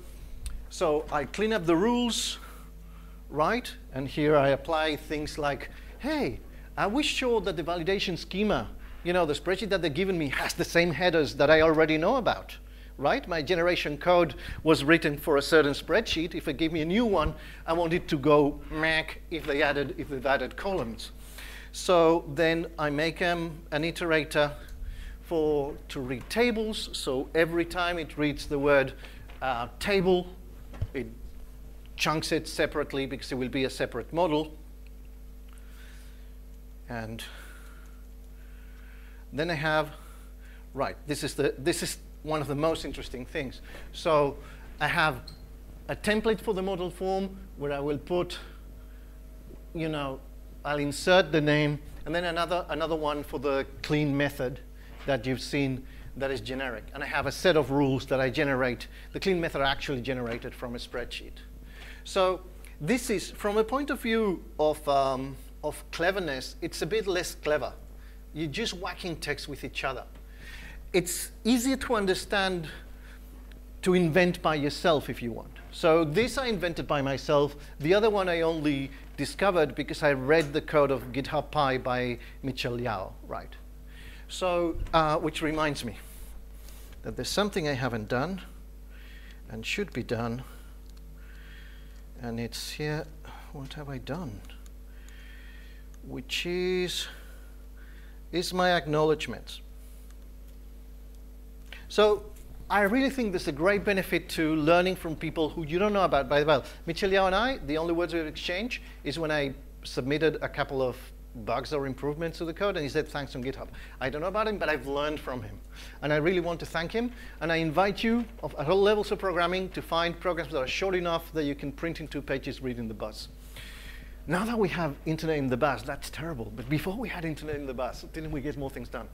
so I clean up the rules, right? And here I apply things like, hey, are we sure that the validation schema you know, the spreadsheet that they've given me has the same headers that I already know about, right? My generation code was written for a certain spreadsheet. If they give me a new one, I want it to go mac if they added if they've added columns. So then I make um, an iterator for to read tables. So every time it reads the word uh, table, it chunks it separately because it will be a separate model. And then I have, right, this is, the, this is one of the most interesting things. So I have a template for the model form where I will put, you know, I'll insert the name, and then another, another one for the clean method that you've seen that is generic. And I have a set of rules that I generate. The clean method are actually generated from a spreadsheet. So this is, from a point of view of, um, of cleverness, it's a bit less clever you're just whacking text with each other. It's easier to understand to invent by yourself if you want. So this I invented by myself. The other one I only discovered because I read the code of githubpy by Michael Liao, right? So, uh, which reminds me that there's something I haven't done and should be done. And it's here, what have I done? Which is, is my acknowledgement. So I really think there's a great benefit to learning from people who you don't know about by well. Michael Liao and I, the only words we've exchanged is when I submitted a couple of bugs or improvements to the code, and he said, thanks on GitHub. I don't know about him, but I've learned from him. And I really want to thank him. And I invite you at all levels of programming to find programs that are short enough that you can print in two pages reading the bus. Now that we have internet in the bus, that's terrible. But before we had internet in the bus, didn't we get more things done?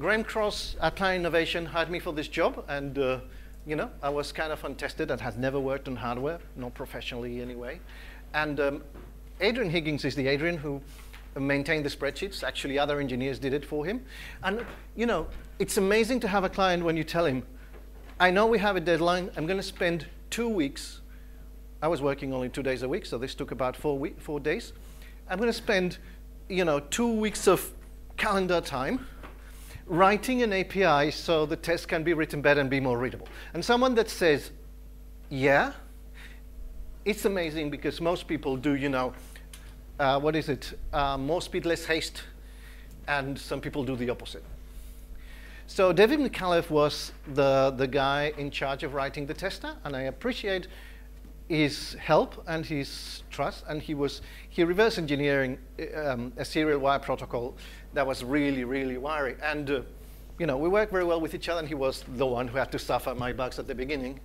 Graham Cross at Planet Innovation hired me for this job, and uh, you know, I was kind of untested and had never worked on hardware, not professionally anyway. And um, Adrian Higgins is the Adrian who maintained the spreadsheets. Actually, other engineers did it for him. And you know, it's amazing to have a client when you tell him, I know we have a deadline. I'm going to spend two weeks I was working only two days a week, so this took about four, week, four days. I'm going to spend, you know, two weeks of calendar time writing an API so the test can be written better and be more readable. And someone that says, yeah, it's amazing because most people do, you know, uh, what is it, uh, more speed, less haste, and some people do the opposite. So David Micallef was the, the guy in charge of writing the tester, and I appreciate his help and his trust. And he was he reverse engineering um, a serial wire protocol that was really really wiry. And uh, you know we worked very well with each other. And he was the one who had to suffer my bugs at the beginning,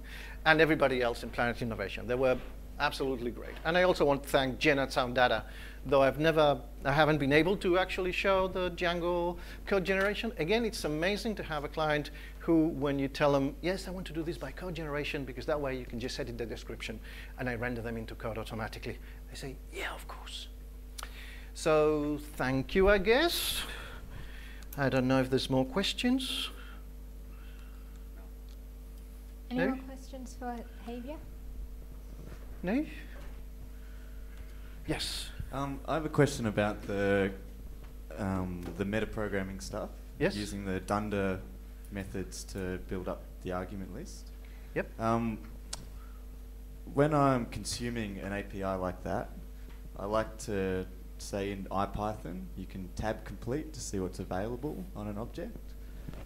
and everybody else in Planet Innovation. They were absolutely great. And I also want to thank Jen at Sound Data though I've never, I haven't been able to actually show the Django code generation. Again, it's amazing to have a client who, when you tell them, yes, I want to do this by code generation, because that way you can just edit the description, and I render them into code automatically. They say, yeah, of course. So thank you, I guess. I don't know if there's more questions.
Any
No?
more questions for Javier?
No? Yes.
Um, I have a question about the um, the metaprogramming stuff.
Yes.
Using the Dunder methods to build up the argument list.
Yep.
Um, when I'm consuming an API like that, I like to say in IPython you can tab complete to see what's available on an object.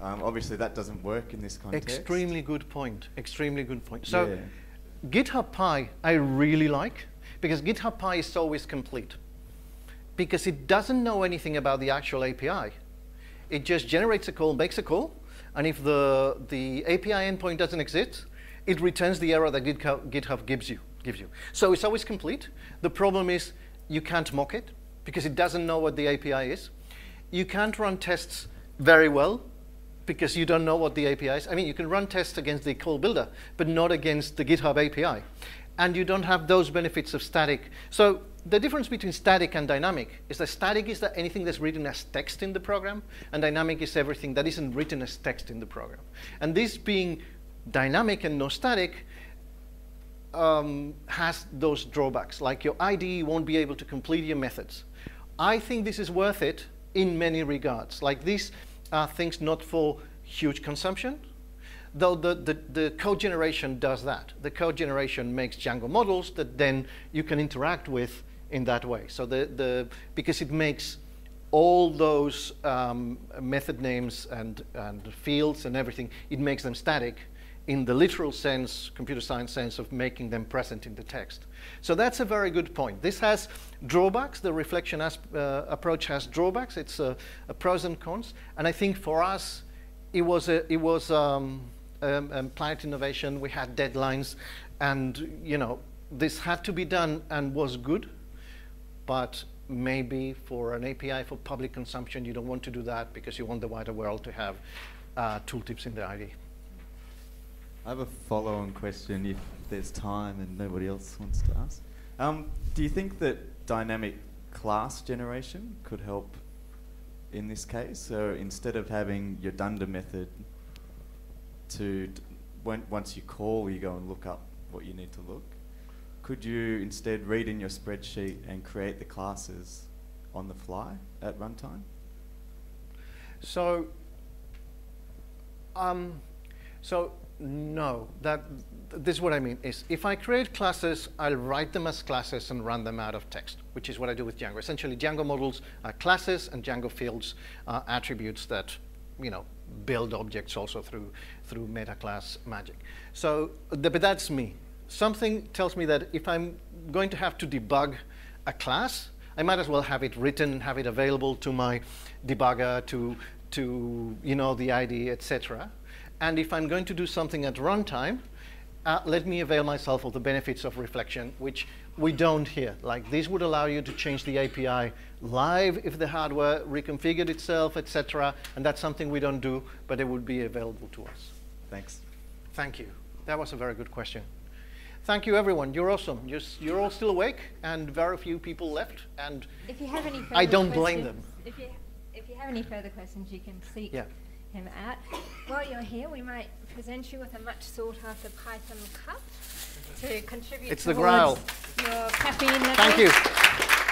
Um, obviously, that doesn't work in this context.
Extremely good point. Extremely good point. So
Yeah.
githubpy I really like because githubpy is always complete because it doesn't know anything about the actual API. It just generates a call, makes a call, and if the, the API endpoint doesn't exist, it returns the error that GitHub, gives you, gives you. So it's always complete. The problem is you can't mock it because it doesn't know what the API is. You can't run tests very well because you don't know what the API is. I mean, you can run tests against the call builder, but not against the GitHub API. And you don't have those benefits of static. So the difference between static and dynamic is that static is that anything that's written as text in the program, and dynamic is everything that isn't written as text in the program. And this being dynamic and no static um, has those drawbacks, like your IDE won't be able to complete your methods. I think this is worth it in many regards. Like these are things not for huge consumption, though the, the, the code generation does that. The code generation makes Django models that then you can interact with in that way. So the, the, because it makes all those um, method names and, and fields and everything, it makes them static in the literal sense, computer science sense of making them present in the text. So that's a very good point. This has drawbacks. The reflection as, uh, approach has drawbacks. It's a, a pros and cons. And I think for us, it was a, it was um, um, um, Planet Innovation. We had deadlines, and you know this had to be done and was good. But maybe for an API for public consumption, you don't want to do that because you want the wider world to have uh, tooltips in the IDE.
I have a follow-on question if there's time and nobody else wants to ask. Um, do you think that dynamic class generation could help in this case? So instead of having your dunder method to, when, once you call, you go and look up what you need to look, could you instead read in your spreadsheet and create the classes on the fly at runtime?
So, um, so no, that this is what I mean is if I create classes, I'll write them as classes and run them out of text, which is what I do with Django. Essentially, Django models are classes and Django fields are attributes that, you know, build objects also through through meta class magic. So, the, but that's me. Something tells me that if I'm going to have to debug a class, I might as well have it written, and have it available to my debugger, to, to you know, the IDE, etc. And if I'm going to do something at runtime, uh, let me avail myself of the benefits of reflection, which we don't here. Like this would allow you to change the API live if the hardware reconfigured itself, etc. And that's something we don't do, but it would be available to us.
Thanks.
Thank you. That was a very good question. Thank you, everyone. You're awesome. You're, you're all still awake, and very few people left. And
If you have any further
I don't blame them.
If you, if you have any further questions, you can seek
Yeah.
him out. While you're here, we might present you with a much sought after Python cup to contribute
It's the Graal.
your caffeine
thank you.